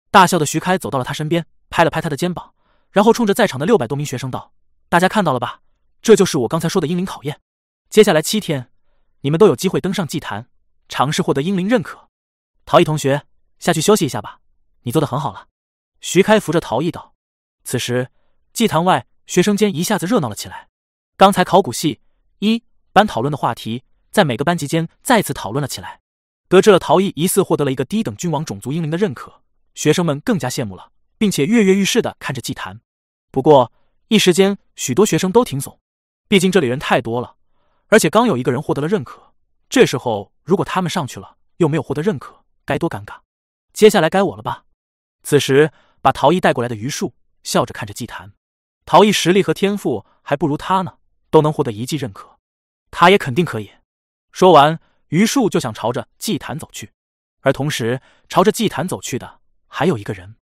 大笑的徐开走到了他身边，拍了拍他的肩膀。然后冲着在场的六百多名学生道：“大家看到了吧？这就是我刚才说的英灵考验。接下来七天，你们都有机会登上祭坛，尝试获得英灵认可。陶艺同学，下去休息一下吧，你做的很好了。徐开扶着陶艺道。此时，祭坛外学生间一下子热闹了起来。刚才考古系一班讨论的话题，在每个班级间再次讨论了起来。得知了陶艺疑似获得了一个低等君王种族英灵的认可，学生们更加羡慕了，并且跃跃欲试的看着祭坛。不过一时间，许多学生都挺怂，毕竟这里人太多了，而且刚有一个人获得了认可。这时候如果他们上去了，又没有获得认可，该多尴尬！接下来该我了吧？此时把陶艺带过来的榆树笑着看着祭坛，陶艺实力和天赋还不如他呢，都能获得遗迹认可，他也肯定可以。说完。榆树就想朝着祭坛走去，而同时朝着祭坛走去的还有一个人。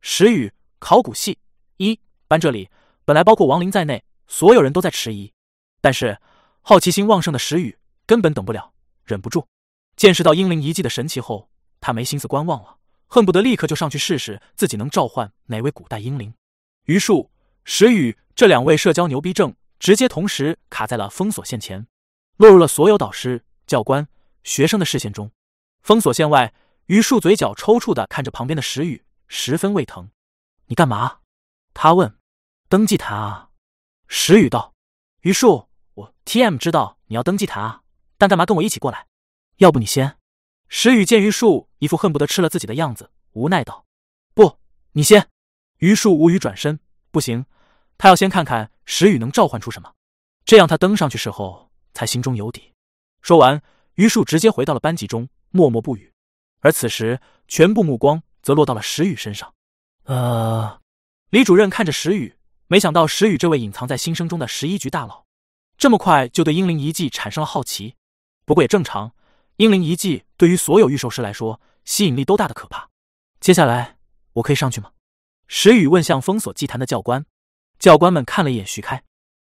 石宇，考古系一班这里本来包括王林在内，所有人都在迟疑，但是好奇心旺盛的石宇根本等不了，忍不住见识到英灵遗迹的神奇后，他没心思观望了，恨不得立刻就上去试试自己能召唤哪位古代英灵。榆树、石宇这两位社交牛逼症直接同时卡在了封锁线前，落入了所有导师、教官。学生的视线中，封锁线外，榆树嘴角抽搐的看着旁边的石宇，十分胃疼。你干嘛？他问。登祭坛啊。石宇道。榆树，我 T.M 知道你要登祭坛啊，但干嘛跟我一起过来？要不你先。石宇见榆树一副恨不得吃了自己的样子，无奈道。不，你先。榆树无语转身。不行，他要先看看石宇能召唤出什么，这样他登上去时候才心中有底。说完。榆树直接回到了班级中，默默不语。而此时，全部目光则落到了石宇身上。呃，李主任看着石宇，没想到石宇这位隐藏在新生中的十一局大佬，这么快就对英灵遗迹产生了好奇。不过也正常，英灵遗迹对于所有御兽师来说，吸引力都大的可怕。接下来，我可以上去吗？石宇问向封锁祭坛的教官。教官们看了一眼徐开，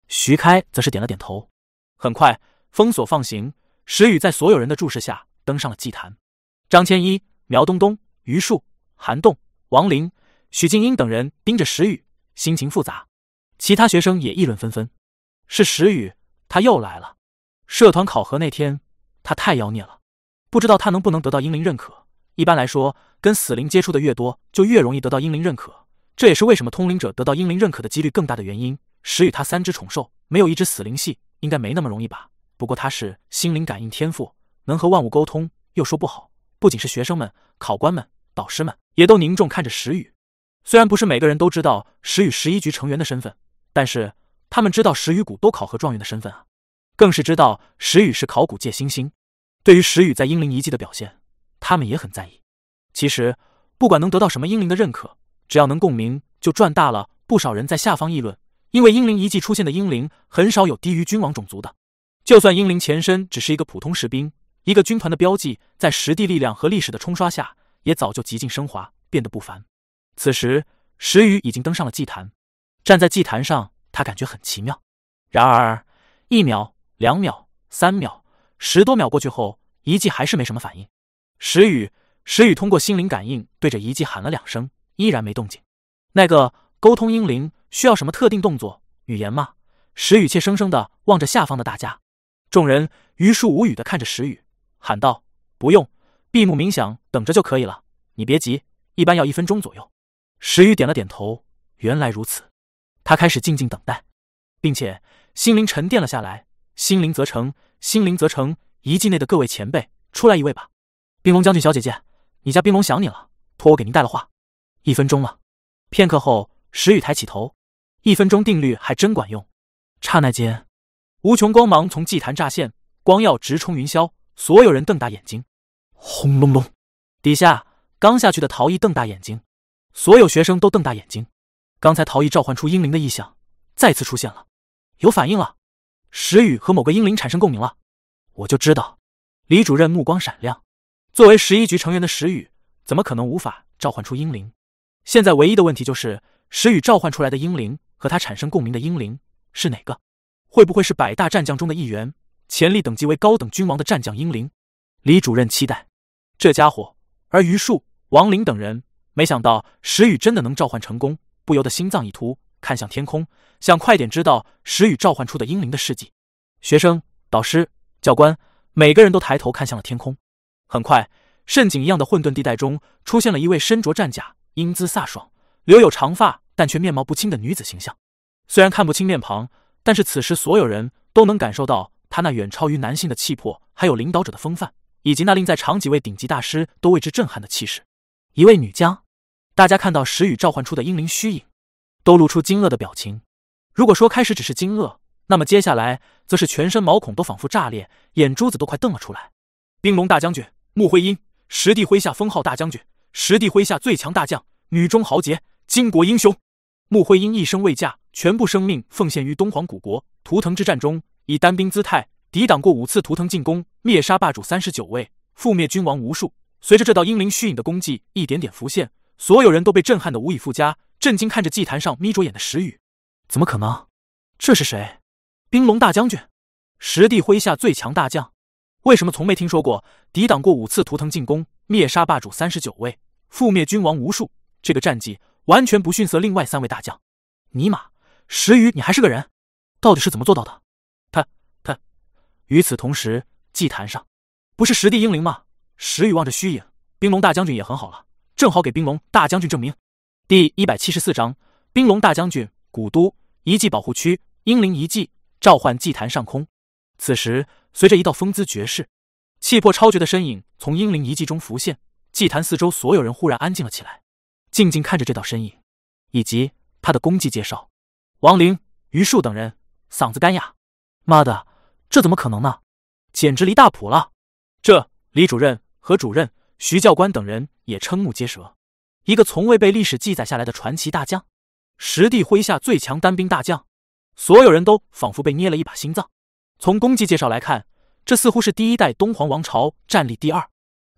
徐开则是点了点头。很快，封锁放行。石宇在所有人的注视下登上了祭坛，张千一、苗东东、榆树、韩栋、王林、许静英等人盯着石宇，心情复杂。其他学生也议论纷纷：是石宇，他又来了。社团考核那天，他太妖孽了，不知道他能不能得到英灵认可。一般来说，跟死灵接触的越多，就越容易得到英灵认可，这也是为什么通灵者得到英灵认可的几率更大的原因。石宇他三只宠兽，没有一只死灵系，应该没那么容易吧。不过他是心灵感应天赋，能和万物沟通。又说不好，不仅是学生们、考官们、导师们，也都凝重看着石宇。虽然不是每个人都知道石宇十一局成员的身份，但是他们知道石宇谷都考核状元的身份啊，更是知道石宇是考古界新星。对于石宇在英灵遗迹的表现，他们也很在意。其实，不管能得到什么英灵的认可，只要能共鸣，就赚大了。不少人在下方议论，因为英灵遗迹出现的英灵很少有低于君王种族的。就算英灵前身只是一个普通士兵，一个军团的标记，在实地力量和历史的冲刷下，也早就极尽升华，变得不凡。此时，石宇已经登上了祭坛，站在祭坛上，他感觉很奇妙。然而，一秒、两秒、三秒，十多秒过去后，遗迹还是没什么反应。石宇，石宇通过心灵感应对着遗迹喊了两声，依然没动静。那个沟通英灵需要什么特定动作、语言吗？石宇怯生生的望着下方的大家。众人于树无语的看着石宇，喊道：“不用，闭目冥想，等着就可以了。你别急，一般要一分钟左右。”石宇点了点头，原来如此。他开始静静等待，并且心灵沉淀了下来。心灵则成，心灵则成。遗迹内的各位前辈，出来一位吧。冰龙将军小姐姐，你家冰龙想你了，托我给您带了话。一分钟了。片刻后，石宇抬起头，一分钟定律还真管用。刹那间。无穷光芒从祭坛乍现，光耀直冲云霄，所有人瞪大眼睛。轰隆隆，底下刚下去的陶艺瞪大眼睛，所有学生都瞪大眼睛。刚才陶艺召唤出英灵的异象再次出现了，有反应了。石宇和某个英灵产生共鸣了，我就知道。李主任目光闪亮，作为十一局成员的石宇，怎么可能无法召唤出英灵？现在唯一的问题就是，石宇召唤出来的英灵和他产生共鸣的英灵是哪个？会不会是百大战将中的一员，潜力等级为高等君王的战将英灵？李主任期待这家伙。而余树、王林等人没想到石宇真的能召唤成功，不由得心脏一突，看向天空，想快点知道石宇召唤出的英灵的事迹。学生、导师、教官，每个人都抬头看向了天空。很快，蜃景一样的混沌地带中出现了一位身着战甲、英姿飒爽、留有长发但却面貌不清的女子形象。虽然看不清面庞，但是此时所有人都能感受到她那远超于男性的气魄，还有领导者的风范，以及那令在场几位顶级大师都为之震撼的气势。一位女将，大家看到石宇召唤出的英灵虚影，都露出惊愕的表情。如果说开始只是惊愕，那么接下来则是全身毛孔都仿佛炸裂，眼珠子都快瞪了出来。冰龙大将军。穆徽因，实地麾下封号大将军，实地麾下最强大将，女中豪杰，巾帼英雄。穆徽因一生未嫁，全部生命奉献于东皇古国图腾之战中，以单兵姿态抵挡过五次图腾进攻，灭杀霸主三十九位，覆灭君王无数。随着这道英灵虚影的功绩一点点浮现，所有人都被震撼的无以复加，震惊看着祭坛上眯着眼的石宇。怎么可能？这是谁？冰龙大将军，实地麾下最强大将。为什么从没听说过抵挡过五次图腾进攻，灭杀霸主三十九位，覆灭君王无数？这个战绩完全不逊色另外三位大将。尼玛，石宇，你还是个人？到底是怎么做到的？他他。与此同时，祭坛上不是实地英灵吗？石宇望着虚影，冰龙大将军也很好了，正好给冰龙大将军证明。第一百七十四章，冰龙大将军，古都遗迹保护区，英灵遗迹召唤祭坛上空。此时。随着一道风姿绝世、气魄超绝的身影从英灵遗迹中浮现，祭坛四周所有人忽然安静了起来，静静看着这道身影以及他的功绩介绍。王林、余树等人嗓子干哑：“妈的，这怎么可能呢？简直离大谱了！”这李主任、何主任、徐教官等人也瞠目结舌。一个从未被历史记载下来的传奇大将，实地麾下最强单兵大将，所有人都仿佛被捏了一把心脏。从功绩介绍来看，这似乎是第一代东皇王朝战力第二，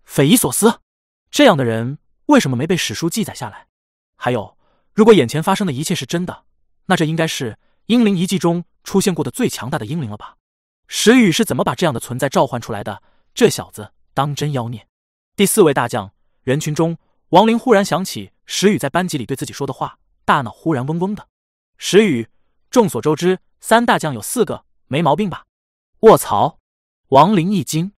匪夷所思。这样的人为什么没被史书记载下来？还有，如果眼前发生的一切是真的，那这应该是英灵遗迹中出现过的最强大的英灵了吧？石宇是怎么把这样的存在召唤出来的？这小子当真妖孽！第四位大将，人群中，王林忽然想起石宇在班级里对自己说的话，大脑忽然嗡嗡的。石宇，众所周知，三大将有四个，没毛病吧？卧槽！王林一惊，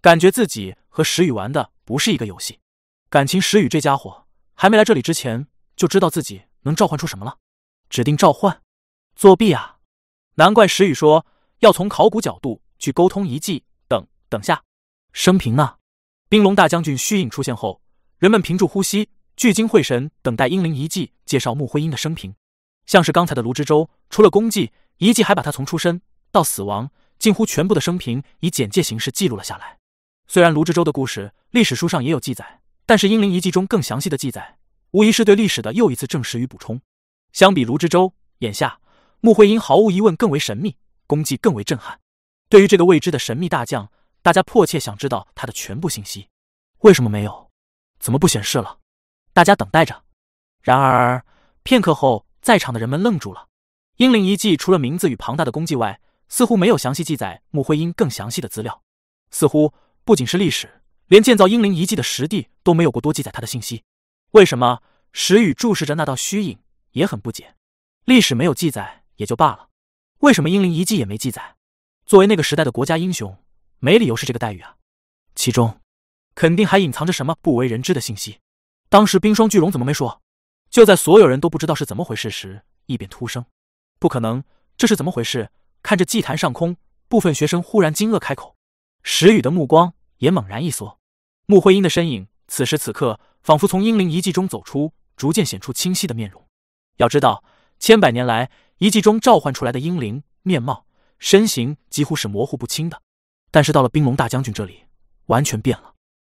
感觉自己和石宇玩的不是一个游戏。感情石宇这家伙还没来这里之前就知道自己能召唤出什么了？指定召唤？作弊啊！难怪石宇说要从考古角度去沟通遗迹。等等下，生平呢？冰龙大将军虚影出现后，人们屏住呼吸，聚精会神等待英灵遗迹介绍穆徽因的生平。像是刚才的卢之舟，除了功绩，遗迹还把他从出生到死亡。近乎全部的生平以简介形式记录了下来。虽然卢之舟的故事历史书上也有记载，但是英灵遗迹中更详细的记载，无疑是对历史的又一次证实与补充。相比卢之舟，眼下穆慧英毫无疑问更为神秘，功绩更为震撼。对于这个未知的神秘大将，大家迫切想知道他的全部信息。为什么没有？怎么不显示了？大家等待着。然而片刻后，在场的人们愣住了。英灵遗迹除了名字与庞大的功绩外，似乎没有详细记载穆徽因更详细的资料，似乎不仅是历史，连建造英灵遗迹的实地都没有过多记载他的信息。为什么？石宇注视着那道虚影，也很不解。历史没有记载也就罢了，为什么英灵遗迹也没记载？作为那个时代的国家英雄，没理由是这个待遇啊！其中肯定还隐藏着什么不为人知的信息。当时冰霜巨龙怎么没说？就在所有人都不知道是怎么回事时，异变突生：“不可能，这是怎么回事？”看着祭坛上空，部分学生忽然惊愕开口，石宇的目光也猛然一缩。穆慧英的身影此时此刻仿佛从英灵遗迹中走出，逐渐显出清晰的面容。要知道，千百年来遗迹中召唤出来的英灵面貌、身形几乎是模糊不清的，但是到了冰龙大将军这里，完全变了。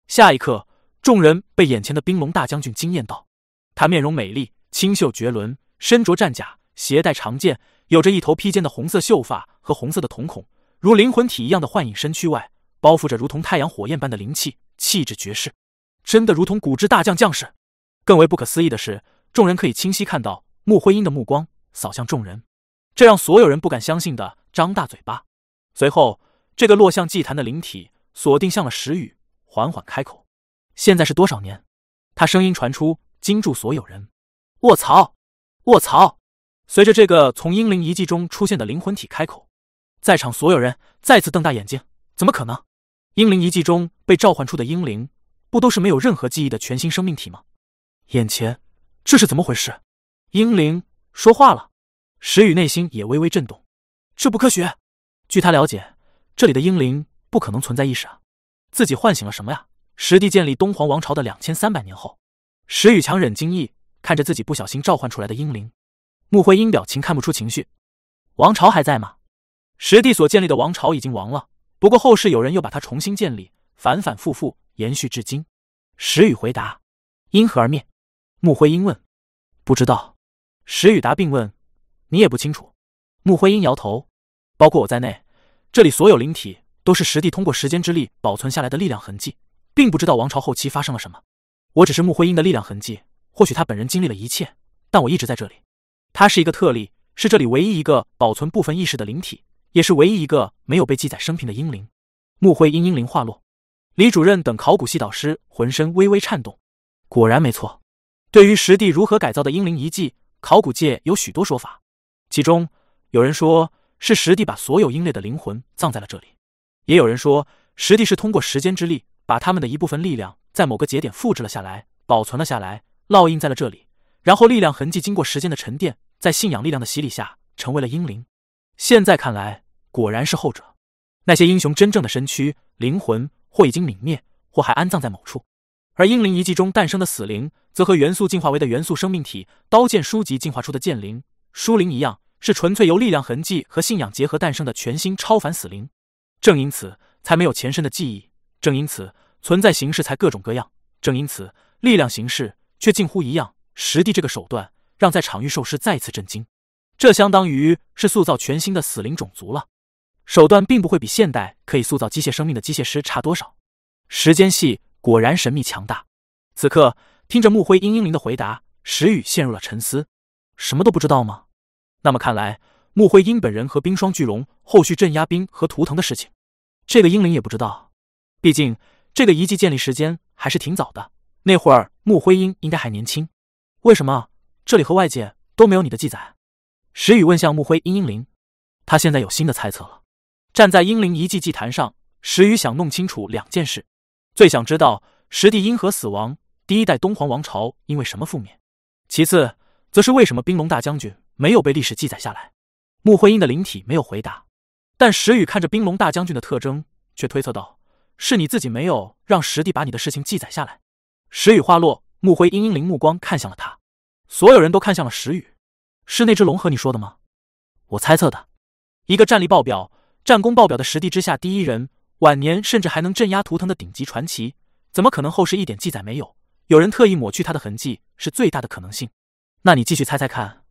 下一刻，众人被眼前的冰龙大将军惊艳到，他面容美丽，清秀绝伦，身着战甲，携带长剑。有着一头披肩的红色秀发和红色的瞳孔，如灵魂体一样的幻影身躯外，包覆着如同太阳火焰般的灵气，气质绝世，真的如同古之大将将士。更为不可思议的是，众人可以清晰看到穆徽因的目光扫向众人，这让所有人不敢相信的张大嘴巴。随后，这个落向祭坛的灵体锁定向了石宇，缓缓开口：“现在是多少年？”他声音传出，惊住所有人。卧槽！卧槽！随着这个从英灵遗迹中出现的灵魂体开口，在场所有人再次瞪大眼睛。怎么可能？英灵遗迹中被召唤出的英灵，不都是没有任何记忆的全新生命体吗？眼前这是怎么回事？英灵说话了。石宇内心也微微震动，这不科学。据他了解，这里的英灵不可能存在意识啊！自己唤醒了什么呀？实地建立东皇王朝的两千三百年后，石宇强忍惊异，看着自己不小心召唤出来的英灵。穆辉英表情看不出情绪。王朝还在吗？实地所建立的王朝已经亡了，不过后世有人又把它重新建立，反反复复延续至今。石宇回答：“因何而灭？”穆辉英问：“不知道。”石宇答并问。你也不清楚，穆辉英摇头。包括我在内，这里所有灵体都是实地通过时间之力保存下来的力量痕迹，并不知道王朝后期发生了什么。我只是穆辉英的力量痕迹，或许他本人经历了一切，但我一直在这里。他是一个特例，是这里唯一一个保存部分意识的灵体，也是唯一一个没有被记载生平的英灵。穆辉英英灵化落，李主任等考古系导师浑身微微颤动。果然没错，对于实地如何改造的英灵遗迹，考古界有许多说法。其中有人说是实地把所有英类的灵魂葬在了这里，也有人说实地是通过时间之力把他们的一部分力量在某个节点复制了下来，保存了下来，烙印在了这里，然后力量痕迹经过时间的沉淀，在信仰力量的洗礼下成为了英灵。现在看来，果然是后者。那些英雄真正的身躯、灵魂或已经泯灭，或还安葬在某处，而英灵遗迹中诞生的死灵，则和元素进化为的元素生命体刀剑书籍进化出的剑灵。书灵一样，是纯粹由力量痕迹和信仰结合诞生的全新超凡死灵，正因此才没有前身的记忆，正因此存在形式才各种各样，正因此力量形式却近乎一样。实地这个手段让在场域兽师再次震惊，这相当于是塑造全新的死灵种族了。手段并不会比现代可以塑造机械生命的机械师差多少。时间系果然神秘强大。此刻听着穆辉英英灵的回答，石宇陷入了沉思。什么都不知道吗？那么看来，穆辉英本人和冰霜巨龙后续镇压冰和图腾的事情，这个英灵也不知道。毕竟这个遗迹建立时间还是挺早的，那会儿穆辉英应该还年轻。为什么这里和外界都没有你的记载？石宇问向穆辉英英灵。他现在有新的猜测了。站在英灵遗迹祭坛上，石宇想弄清楚两件事：最想知道实地因何死亡，第一代东皇王朝因为什么覆灭；其次。则是为什么冰龙大将军没有被历史记载下来？穆慧英的灵体没有回答，但石宇看着冰龙大将军的特征，却推测道：“是你自己没有让石帝把你的事情记载下来。”石宇话落，穆辉英英灵目光看向了他，所有人都看向了石宇：“是那只龙和你说的吗？”我猜测的，一个战力爆表、战功爆表的实地之下第一人，晚年甚至还能镇压图腾的顶级传奇，怎么可能后世一点记载没有？有人特意抹去他的痕迹，是最大的可能性。那你继续猜猜看，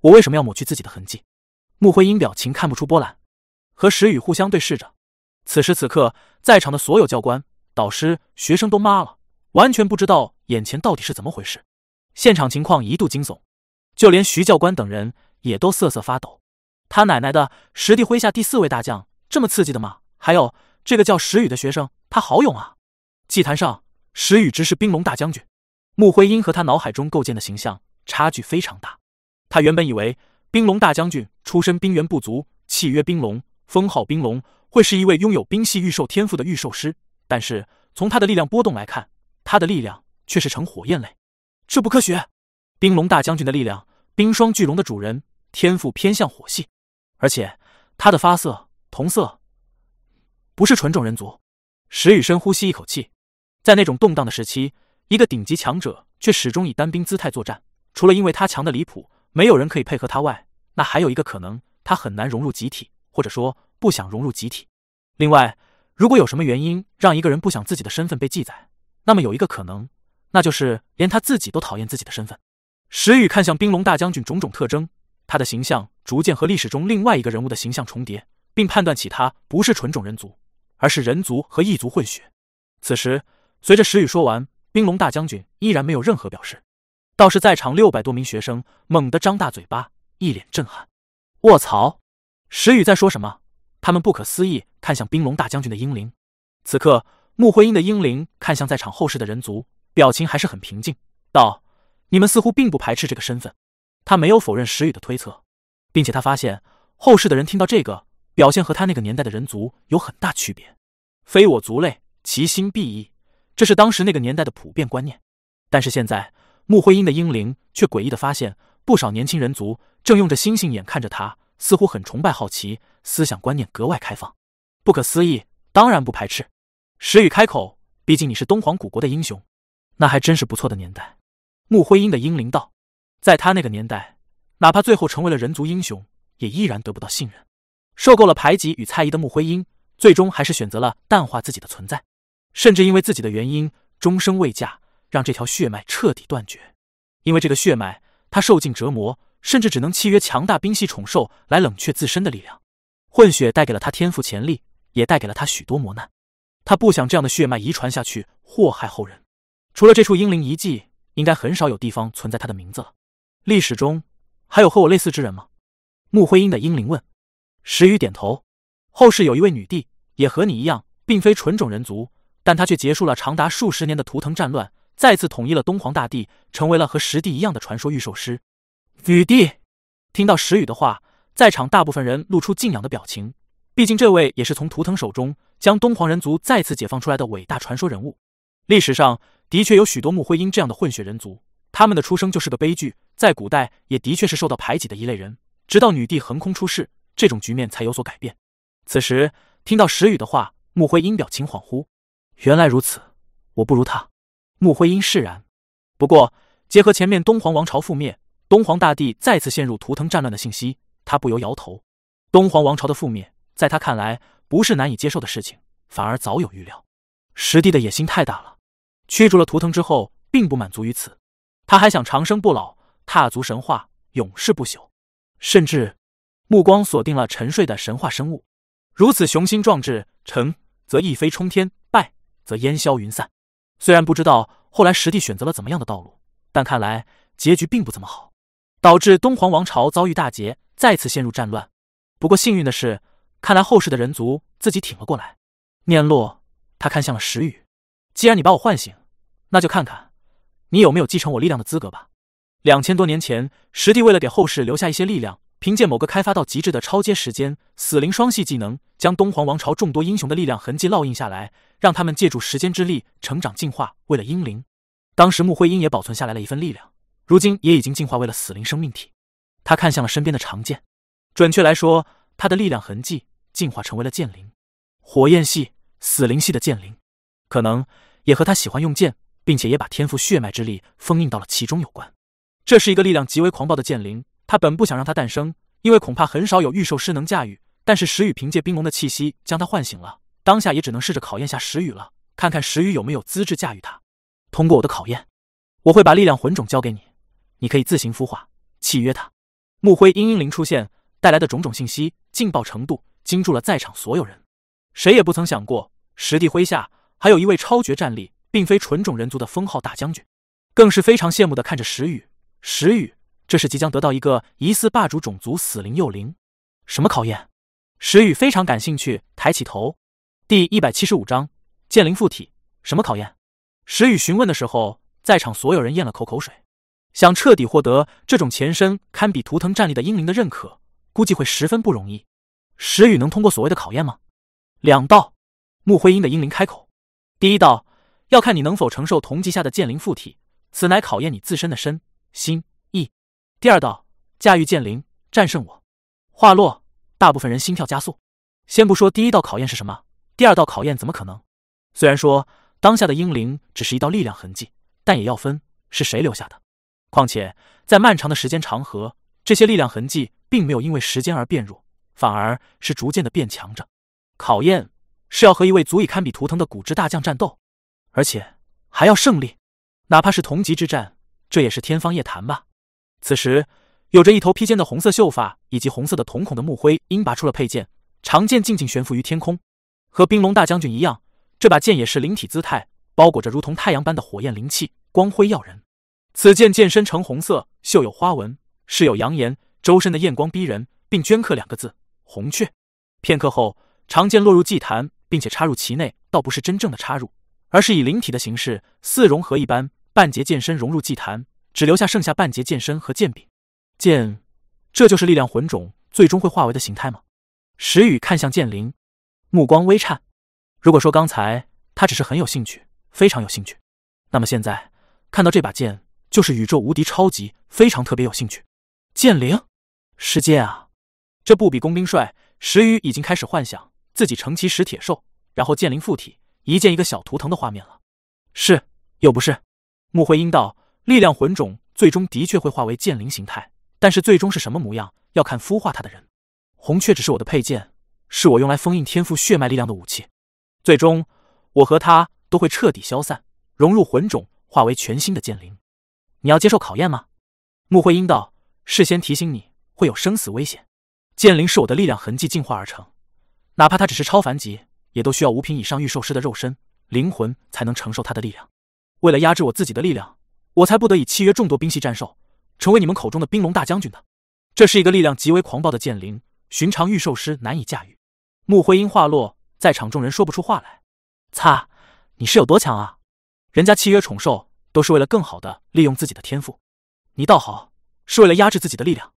我为什么要抹去自己的痕迹？穆辉英表情看不出波澜，和石宇互相对视着。此时此刻，在场的所有教官、导师、学生都麻了，完全不知道眼前到底是怎么回事。现场情况一度惊悚，就连徐教官等人也都瑟瑟发抖。他奶奶的，实地麾下第四位大将，这么刺激的吗？还有这个叫石宇的学生，他好勇啊！祭坛上，石宇直视冰龙大将军，穆辉英和他脑海中构建的形象。差距非常大。他原本以为冰龙大将军出身冰原部族，契约冰龙，封号冰龙，会是一位拥有冰系御兽天赋的御兽师。但是从他的力量波动来看，他的力量却是呈火焰类，这不科学。冰龙大将军的力量，冰霜巨龙的主人天赋偏向火系，而且他的发色同色，不是纯种人族。石宇深呼吸一口气，在那种动荡的时期，一个顶级强者却始终以单兵姿态作战。除了因为他强的离谱，没有人可以配合他外，那还有一个可能，他很难融入集体，或者说不想融入集体。另外，如果有什么原因让一个人不想自己的身份被记载，那么有一个可能，那就是连他自己都讨厌自己的身份。石宇看向冰龙大将军种种特征，他的形象逐渐和历史中另外一个人物的形象重叠，并判断起他不是纯种人族，而是人族和异族混血。此时，随着石宇说完，冰龙大将军依然没有任何表示。倒是在场六百多名学生猛地张大嘴巴，一脸震撼。卧槽！石宇在说什么？他们不可思议看向冰龙大将军的英灵。此刻，穆辉英的英灵看向在场后世的人族，表情还是很平静，道：“你们似乎并不排斥这个身份。”他没有否认石宇的推测，并且他发现后世的人听到这个表现和他那个年代的人族有很大区别。非我族类，其心必异。这是当时那个年代的普遍观念。但是现在，穆徽因的英灵却诡异的发现，不少年轻人族正用着星星眼看着他，似乎很崇拜、好奇，思想观念格外开放。不可思议，当然不排斥。石宇开口：“毕竟你是东皇古国的英雄，那还真是不错的年代。”穆徽因的英灵道：“在他那个年代，哪怕最后成为了人族英雄，也依然得不到信任。受够了排挤与猜疑的穆徽因，最终还是选择了淡化自己的存在，甚至因为自己的原因，终生未嫁，让这条血脉彻底断绝。因为这个血脉，他受尽折磨，甚至只能契约强大冰系宠兽来冷却自身的力量。混血带给了他天赋潜力。”也带给了他许多磨难，他不想这样的血脉遗传下去，祸害后人。除了这处英灵遗迹，应该很少有地方存在他的名字了。历史中还有和我类似之人吗？穆徽因的英灵问。石宇点头。后世有一位女帝，也和你一样，并非纯种人族，但她却结束了长达数十年的图腾战乱，再次统一了东皇大帝，成为了和石帝一样的传说御兽师。女帝。听到石宇的话，在场大部分人露出敬仰的表情。毕竟，这位也是从图腾手中将东皇人族再次解放出来的伟大传说人物。历史上的确有许多穆徽因这样的混血人族，他们的出生就是个悲剧，在古代也的确是受到排挤的一类人。直到女帝横空出世，这种局面才有所改变。此时听到石宇的话，穆徽因表情恍惚，原来如此，我不如他。穆徽因释然。不过，结合前面东皇王朝覆灭、东皇大帝再次陷入图腾战乱的信息，他不由摇头。东皇王朝的覆灭。在他看来，不是难以接受的事情，反而早有预料。十帝的野心太大了，驱逐了图腾之后，并不满足于此，他还想长生不老，踏足神话，永世不朽。甚至目光锁定了沉睡的神话生物，如此雄心壮志，成则一飞冲天，败则烟消云散。虽然不知道后来石帝选择了怎么样的道路，但看来结局并不怎么好，导致东皇王朝遭遇大劫，再次陷入战乱。不过幸运的是。看来后世的人族自己挺了过来。念落，他看向了石宇：“既然你把我唤醒，那就看看你有没有继承我力量的资格吧。”两千多年前，石帝为了给后世留下一些力量，凭借某个开发到极致的超阶时间死灵双系技能，将东皇王朝众多英雄的力量痕迹烙印下来，让他们借助时间之力成长进化，为了英灵。当时穆慧英也保存下来了一份力量，如今也已经进化为了死灵生命体。他看向了身边的长剑，准确来说，他的力量痕迹。进化成为了剑灵，火焰系、死灵系的剑灵，可能也和他喜欢用剑，并且也把天赋血脉之力封印到了其中有关。这是一个力量极为狂暴的剑灵，他本不想让它诞生，因为恐怕很少有御兽师能驾驭。但是石宇凭借冰龙的气息将它唤醒了，当下也只能试着考验下石宇了，看看石宇有没有资质驾驭它。通过我的考验，我会把力量魂种交给你，你可以自行孵化，契约它。木灰阴阴灵出现带来的种种信息，劲爆程度。惊住了在场所有人，谁也不曾想过，石帝麾下还有一位超绝战力，并非纯种人族的封号大将军，更是非常羡慕的看着石宇。石宇，这是即将得到一个疑似霸主种族死灵幼灵，什么考验？石宇非常感兴趣，抬起头。第一百七十五章剑灵附体，什么考验？石宇询问的时候，在场所有人咽了口口水，想彻底获得这种前身堪比图腾战力的英灵的认可，估计会十分不容易。石宇能通过所谓的考验吗？两道，穆徽因的英灵开口。第一道要看你能否承受同级下的剑灵附体，此乃考验你自身的身心意。第二道，驾驭剑灵，战胜我。话落，大部分人心跳加速。先不说第一道考验是什么，第二道考验怎么可能？虽然说当下的英灵只是一道力量痕迹，但也要分是谁留下的。况且在漫长的时间长河，这些力量痕迹并没有因为时间而变弱。反而是逐渐的变强着。考验是要和一位足以堪比图腾的古之大将战斗，而且还要胜利，哪怕是同级之战，这也是天方夜谭吧。此时，有着一头披肩的红色秀发以及红色的瞳孔的木灰鹰拔出了佩剑，长剑静静悬浮于天空。和冰龙大将军一样，这把剑也是灵体姿态，包裹着如同太阳般的火焰灵气，光辉耀人。此剑剑身呈红色，绣有花纹，饰有阳炎，周身的焰光逼人，并镌刻两个字。红雀，片刻后，长剑落入祭坛，并且插入其内，倒不是真正的插入，而是以灵体的形式似融合一般，半截剑身融入祭坛，只留下剩下半截剑身和剑柄。剑，这就是力量魂种最终会化为的形态吗？石宇看向剑灵，目光微颤。如果说刚才他只是很有兴趣，非常有兴趣，那么现在看到这把剑，就是宇宙无敌超级非常特别有兴趣。剑灵，是剑啊！这不比工兵帅。石宇已经开始幻想自己成其石铁兽，然后剑灵附体，一剑一个小图腾的画面了。是又不是？穆慧英道：“力量魂种最终的确会化为剑灵形态，但是最终是什么模样，要看孵化它的人。红雀只是我的配件，是我用来封印天赋血脉力量的武器。最终，我和他都会彻底消散，融入魂种，化为全新的剑灵。你要接受考验吗？”穆慧英道：“事先提醒你会有生死危险。剑灵是我的力量痕迹进化而成，哪怕它只是超凡级，也都需要五品以上御兽师的肉身、灵魂才能承受它的力量。”为了压制我自己的力量，我才不得已契约众多兵系战兽，成为你们口中的冰龙大将军的。这是一个力量极为狂暴的剑灵，寻常御兽师难以驾驭。穆辉英话落，在场众人说不出话来。擦，你是有多强啊？人家契约宠兽都是为了更好的利用自己的天赋，你倒好，是为了压制自己的力量。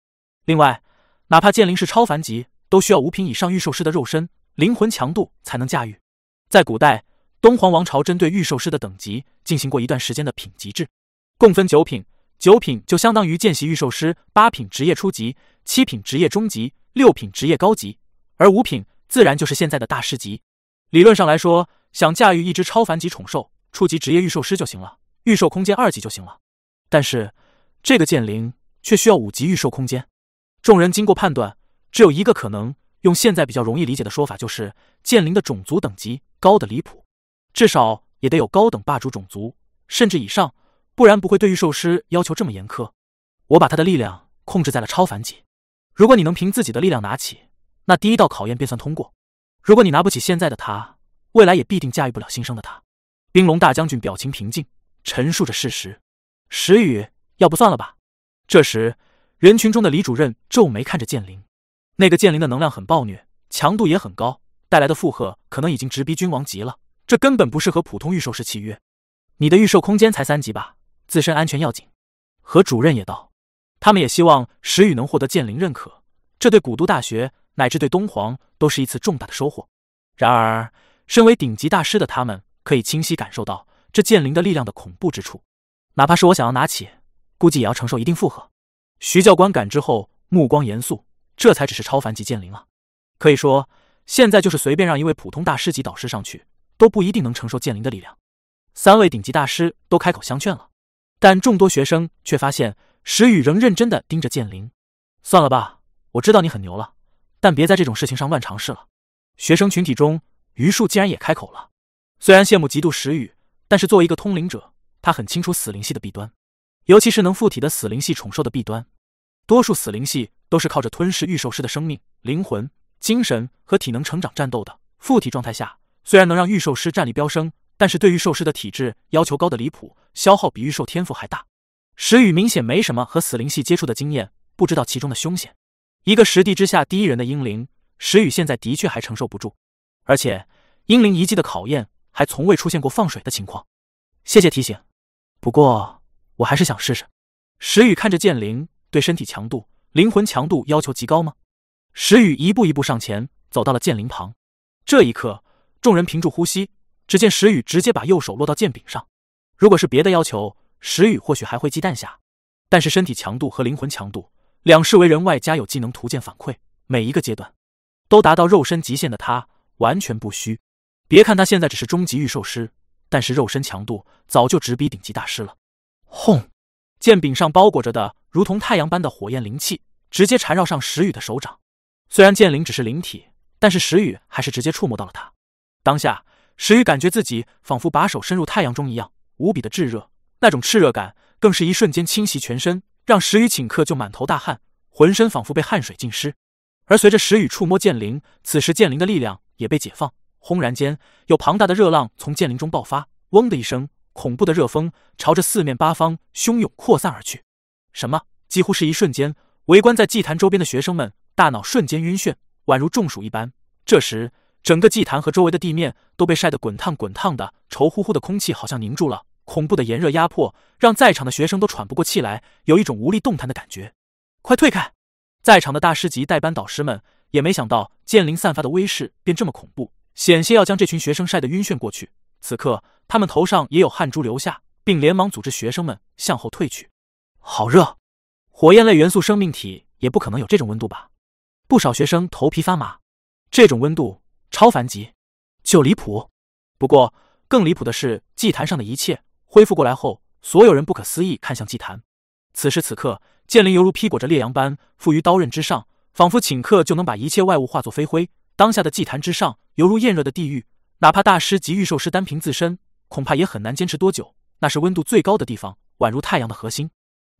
另外，哪怕剑灵是超凡级，都需要五品以上御兽师的肉身、灵魂强度才能驾驭。在古代。东皇王朝针对御兽师的等级进行过一段时间的品级制，共分九品，九品就相当于见习御兽师，八品职业初级，七品职业中级，六品职业高级，而五品自然就是现在的大师级。理论上来说，想驾驭一只超凡级宠兽，初级职业御兽师就行了，御兽空间二级就行了。但是这个剑灵却需要五级御兽空间。众人经过判断，只有一个可能，用现在比较容易理解的说法，就是剑灵的种族等级高的离谱。至少也得有高等霸主种族，甚至以上，不然不会对御兽师要求这么严苛。我把他的力量控制在了超凡级。如果你能凭自己的力量拿起，那第一道考验便算通过。如果你拿不起现在的他，未来也必定驾驭不了新生的他。冰龙大将军表情平静，陈述着事实。石宇，要不算了吧？这时，人群中的李主任皱眉看着剑灵，那个剑灵的能量很暴虐，强度也很高，带来的负荷可能已经直逼君王级了。这根本不适合普通御兽师契约，你的御兽空间才三级吧？自身安全要紧。何主任也道，他们也希望石宇能获得剑灵认可，这对古都大学乃至对东皇都是一次重大的收获。然而，身为顶级大师的他们，可以清晰感受到这剑灵的力量的恐怖之处，哪怕是我想要拿起，估计也要承受一定负荷。徐教官感知后，目光严肃，这才只是超凡级剑灵啊！可以说，现在就是随便让一位普通大师级导师上去。都不一定能承受剑灵的力量。三位顶级大师都开口相劝了，但众多学生却发现石宇仍认真的盯着剑灵。算了吧，我知道你很牛了，但别在这种事情上乱尝试了。学生群体中，余树竟然也开口了。虽然羡慕嫉妒石宇，但是作为一个通灵者，他很清楚死灵系的弊端，尤其是能附体的死灵系宠兽的弊端。多数死灵系都是靠着吞噬御兽师的生命、灵魂、精神和体能成长战斗的，附体状态下。虽然能让御兽师战力飙升，但是对御兽师的体质要求高的离谱，消耗比御兽天赋还大。石宇明显没什么和死灵系接触的经验，不知道其中的凶险。一个实地之下第一人的英灵，石宇现在的确还承受不住。而且英灵遗迹的考验还从未出现过放水的情况。谢谢提醒，不过我还是想试试。石宇看着剑灵，对身体强度、灵魂强度要求极高吗？石宇一步一步上前，走到了剑灵旁。这一刻。众人屏住呼吸，只见石宇直接把右手落到剑柄上。如果是别的要求，石宇或许还会忌惮下，但是身体强度和灵魂强度两世为人外加有技能图鉴反馈，每一个阶段都达到肉身极限的他完全不虚。别看他现在只是中级御兽师，但是肉身强度早就直逼顶级大师了。轰！剑柄上包裹着的如同太阳般的火焰灵气直接缠绕上石宇的手掌。虽然剑灵只是灵体，但是石宇还是直接触摸到了他。当下，石宇感觉自己仿佛把手伸入太阳中一样，无比的炙热。那种炽热感更是一瞬间侵袭全身，让石宇顷刻就满头大汗，浑身仿佛被汗水浸湿。而随着石宇触摸剑灵，此时剑灵的力量也被解放。轰然间，有庞大的热浪从剑灵中爆发，嗡的一声，恐怖的热风朝着四面八方汹涌扩散而去。什么？几乎是一瞬间，围观在祭坛周边的学生们大脑瞬间晕眩，宛如中暑一般。这时，整个祭坛和周围的地面都被晒得滚烫滚烫的，稠乎乎的空气好像凝住了，恐怖的炎热压迫让在场的学生都喘不过气来，有一种无力动弹的感觉。快退开！在场的大师级代班导师们也没想到剑灵散发的威势便这么恐怖，险些要将这群学生晒得晕眩过去。此刻，他们头上也有汗珠流下，并连忙组织学生们向后退去。好热，火焰类元素生命体也不可能有这种温度吧？不少学生头皮发麻。这种温度超凡级，就离谱。不过更离谱的是，祭坛上的一切恢复过来后，所有人不可思议看向祭坛。此时此刻，剑灵犹如披裹着烈阳般附于刀刃之上，仿佛顷刻就能把一切外物化作飞灰。当下的祭坛之上，犹如炎热的地狱，哪怕大师及御兽师单凭自身，恐怕也很难坚持多久。那是温度最高的地方，宛如太阳的核心。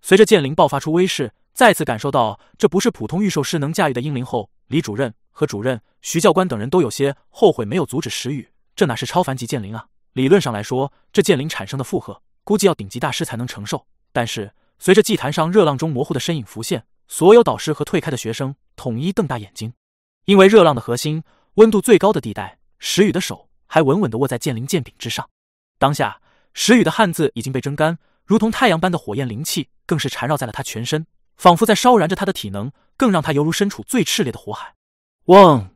随着剑灵爆发出威势，再次感受到这不是普通御兽师能驾驭的英灵后，李主任和主任、徐教官等人都有些后悔没有阻止石宇。这哪是超凡级剑灵啊！理论上来说，这剑灵产生的负荷，估计要顶级大师才能承受。但是随着祭坛上热浪中模糊的身影浮现，所有导师和退开的学生统一瞪大眼睛。因为热浪的核心，温度最高的地带，石宇的手还稳稳地握在剑灵剑柄之上。当下，石宇的汗渍已经被蒸干，如同太阳般的火焰灵气更是缠绕在了他全身，仿佛在烧燃着他的体能，更让他犹如身处最炽烈的火海。嗡！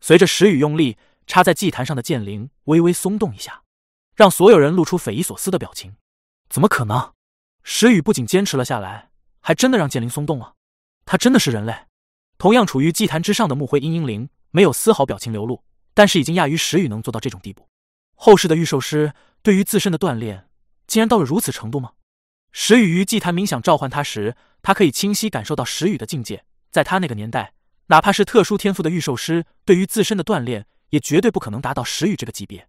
随着石宇用力，插在祭坛上的剑灵微微松动一下，让所有人露出匪夷所思的表情。怎么可能？石宇不仅坚持了下来，还真的让剑灵松动了。他真的是人类？同样处于祭坛之上的木灰阴阴灵没有丝毫表情流露，但是已经亚于石宇能做到这种地步。后世的御兽师对于自身的锻炼，竟然到了如此程度吗？石宇于祭坛冥想召唤他时，他可以清晰感受到石宇的境界。在他那个年代，哪怕是特殊天赋的御兽师，对于自身的锻炼，也绝对不可能达到石宇这个级别。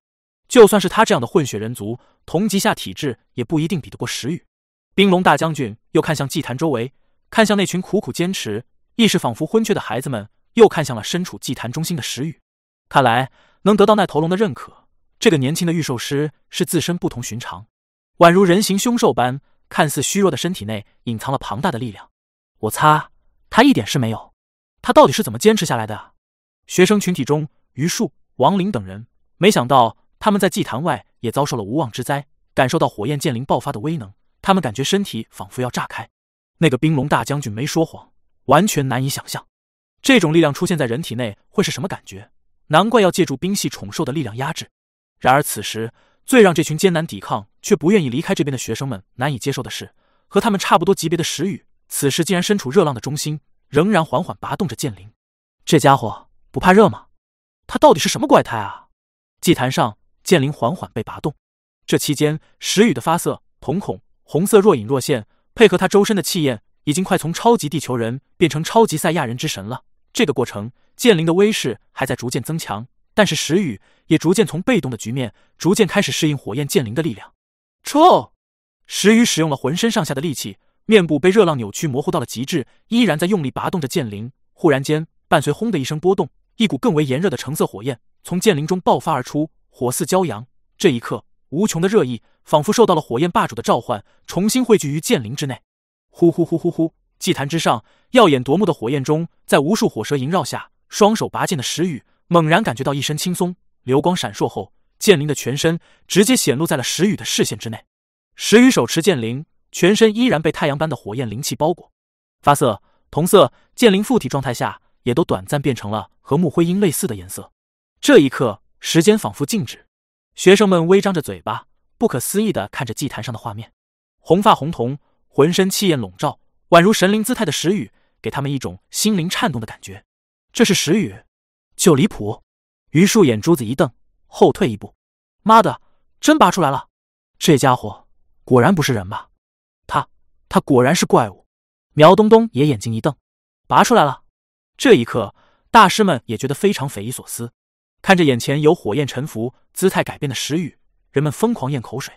就算是他这样的混血人族，同级下体质也不一定比得过石宇。冰龙大将军又看向祭坛周围，看向那群苦苦坚持。意识仿佛昏厥的孩子们又看向了身处祭坛中心的石宇，看来能得到那头龙的认可，这个年轻的御兽师是自身不同寻常，宛如人形凶兽般，看似虚弱的身体内隐藏了庞大的力量。我擦，他一点事没有，他到底是怎么坚持下来的？学生群体中，余树、王林等人没想到他们在祭坛外也遭受了无妄之灾，感受到火焰剑灵爆发的威能，他们感觉身体仿佛要炸开。那个冰龙大将军没说谎。完全难以想象，这种力量出现在人体内会是什么感觉？难怪要借助冰系宠兽的力量压制。然而此时，最让这群艰难抵抗却不愿意离开这边的学生们难以接受的是，和他们差不多级别的石宇，此时竟然身处热浪的中心，仍然缓缓拔动着剑灵。这家伙不怕热吗？他到底是什么怪胎啊？祭坛上，剑灵缓缓被拔动。这期间，石宇的发色瞳孔红色若隐若现，配合他周身的气焰。已经快从超级地球人变成超级赛亚人之神了。这个过程，剑灵的威势还在逐渐增强，但是石宇也逐渐从被动的局面，逐渐开始适应火焰剑灵的力量。撤！石宇使用了浑身上下的力气，面部被热浪扭曲模糊到了极致，依然在用力拔动着剑灵。忽然间，伴随轰的一声波动，一股更为炎热的橙色火焰从剑灵中爆发而出，火似骄阳。这一刻，无穷的热意仿佛受到了火焰霸主的召唤，重新汇聚于剑灵之内。呼呼呼呼呼！祭坛之上，耀眼夺目的火焰中，在无数火蛇萦绕下，双手拔剑的石宇猛然感觉到一身轻松，流光闪烁后，剑灵的全身直接显露在了石宇的视线之内。石宇手持剑灵，全身依然被太阳般的火焰灵气包裹，发色瞳色。剑灵附体状态下，也都短暂变成了和木灰鹰类似的颜色。这一刻，时间仿佛静止，学生们微张着嘴巴，不可思议的看着祭坛上的画面，红发红瞳。浑身气焰笼罩，宛如神灵姿态的石宇，给他们一种心灵颤动的感觉。这是石宇，就离谱。榆树眼珠子一瞪，后退一步。妈的，真拔出来了！这家伙果然不是人吧？他，果然是怪物。苗东东也眼睛一瞪，拔出来了。这一刻，大师们也觉得非常匪夷所思。看着眼前由火焰沉浮、姿态改变的石宇，人们疯狂咽口水，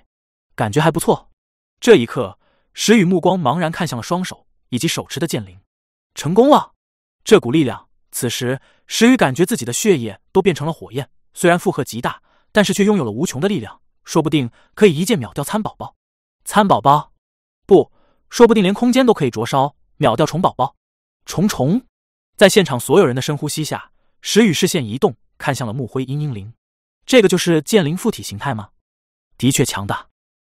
感觉还不错。这一刻。石宇目光茫然看向了双手以及手持的剑灵，成功了！这股力量，此时石宇感觉自己的血液都变成了火焰，虽然负荷极大，但是却拥有了无穷的力量，说不定可以一剑秒掉参宝宝。参宝宝，不，说不定连空间都可以灼烧，秒掉虫宝宝。虫虫，在现场所有人的深呼吸下，石宇视线移动，看向了木灰阴阴灵。这个就是剑灵附体形态吗？的确强大，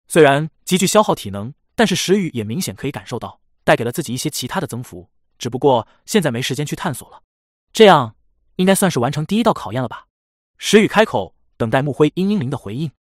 虽然极具消耗体能。但是石宇也明显可以感受到，带给了自己一些其他的增幅，只不过现在没时间去探索了。这样应该算是完成第一道考验了吧？石宇开口，等待木灰阴阴灵的回应。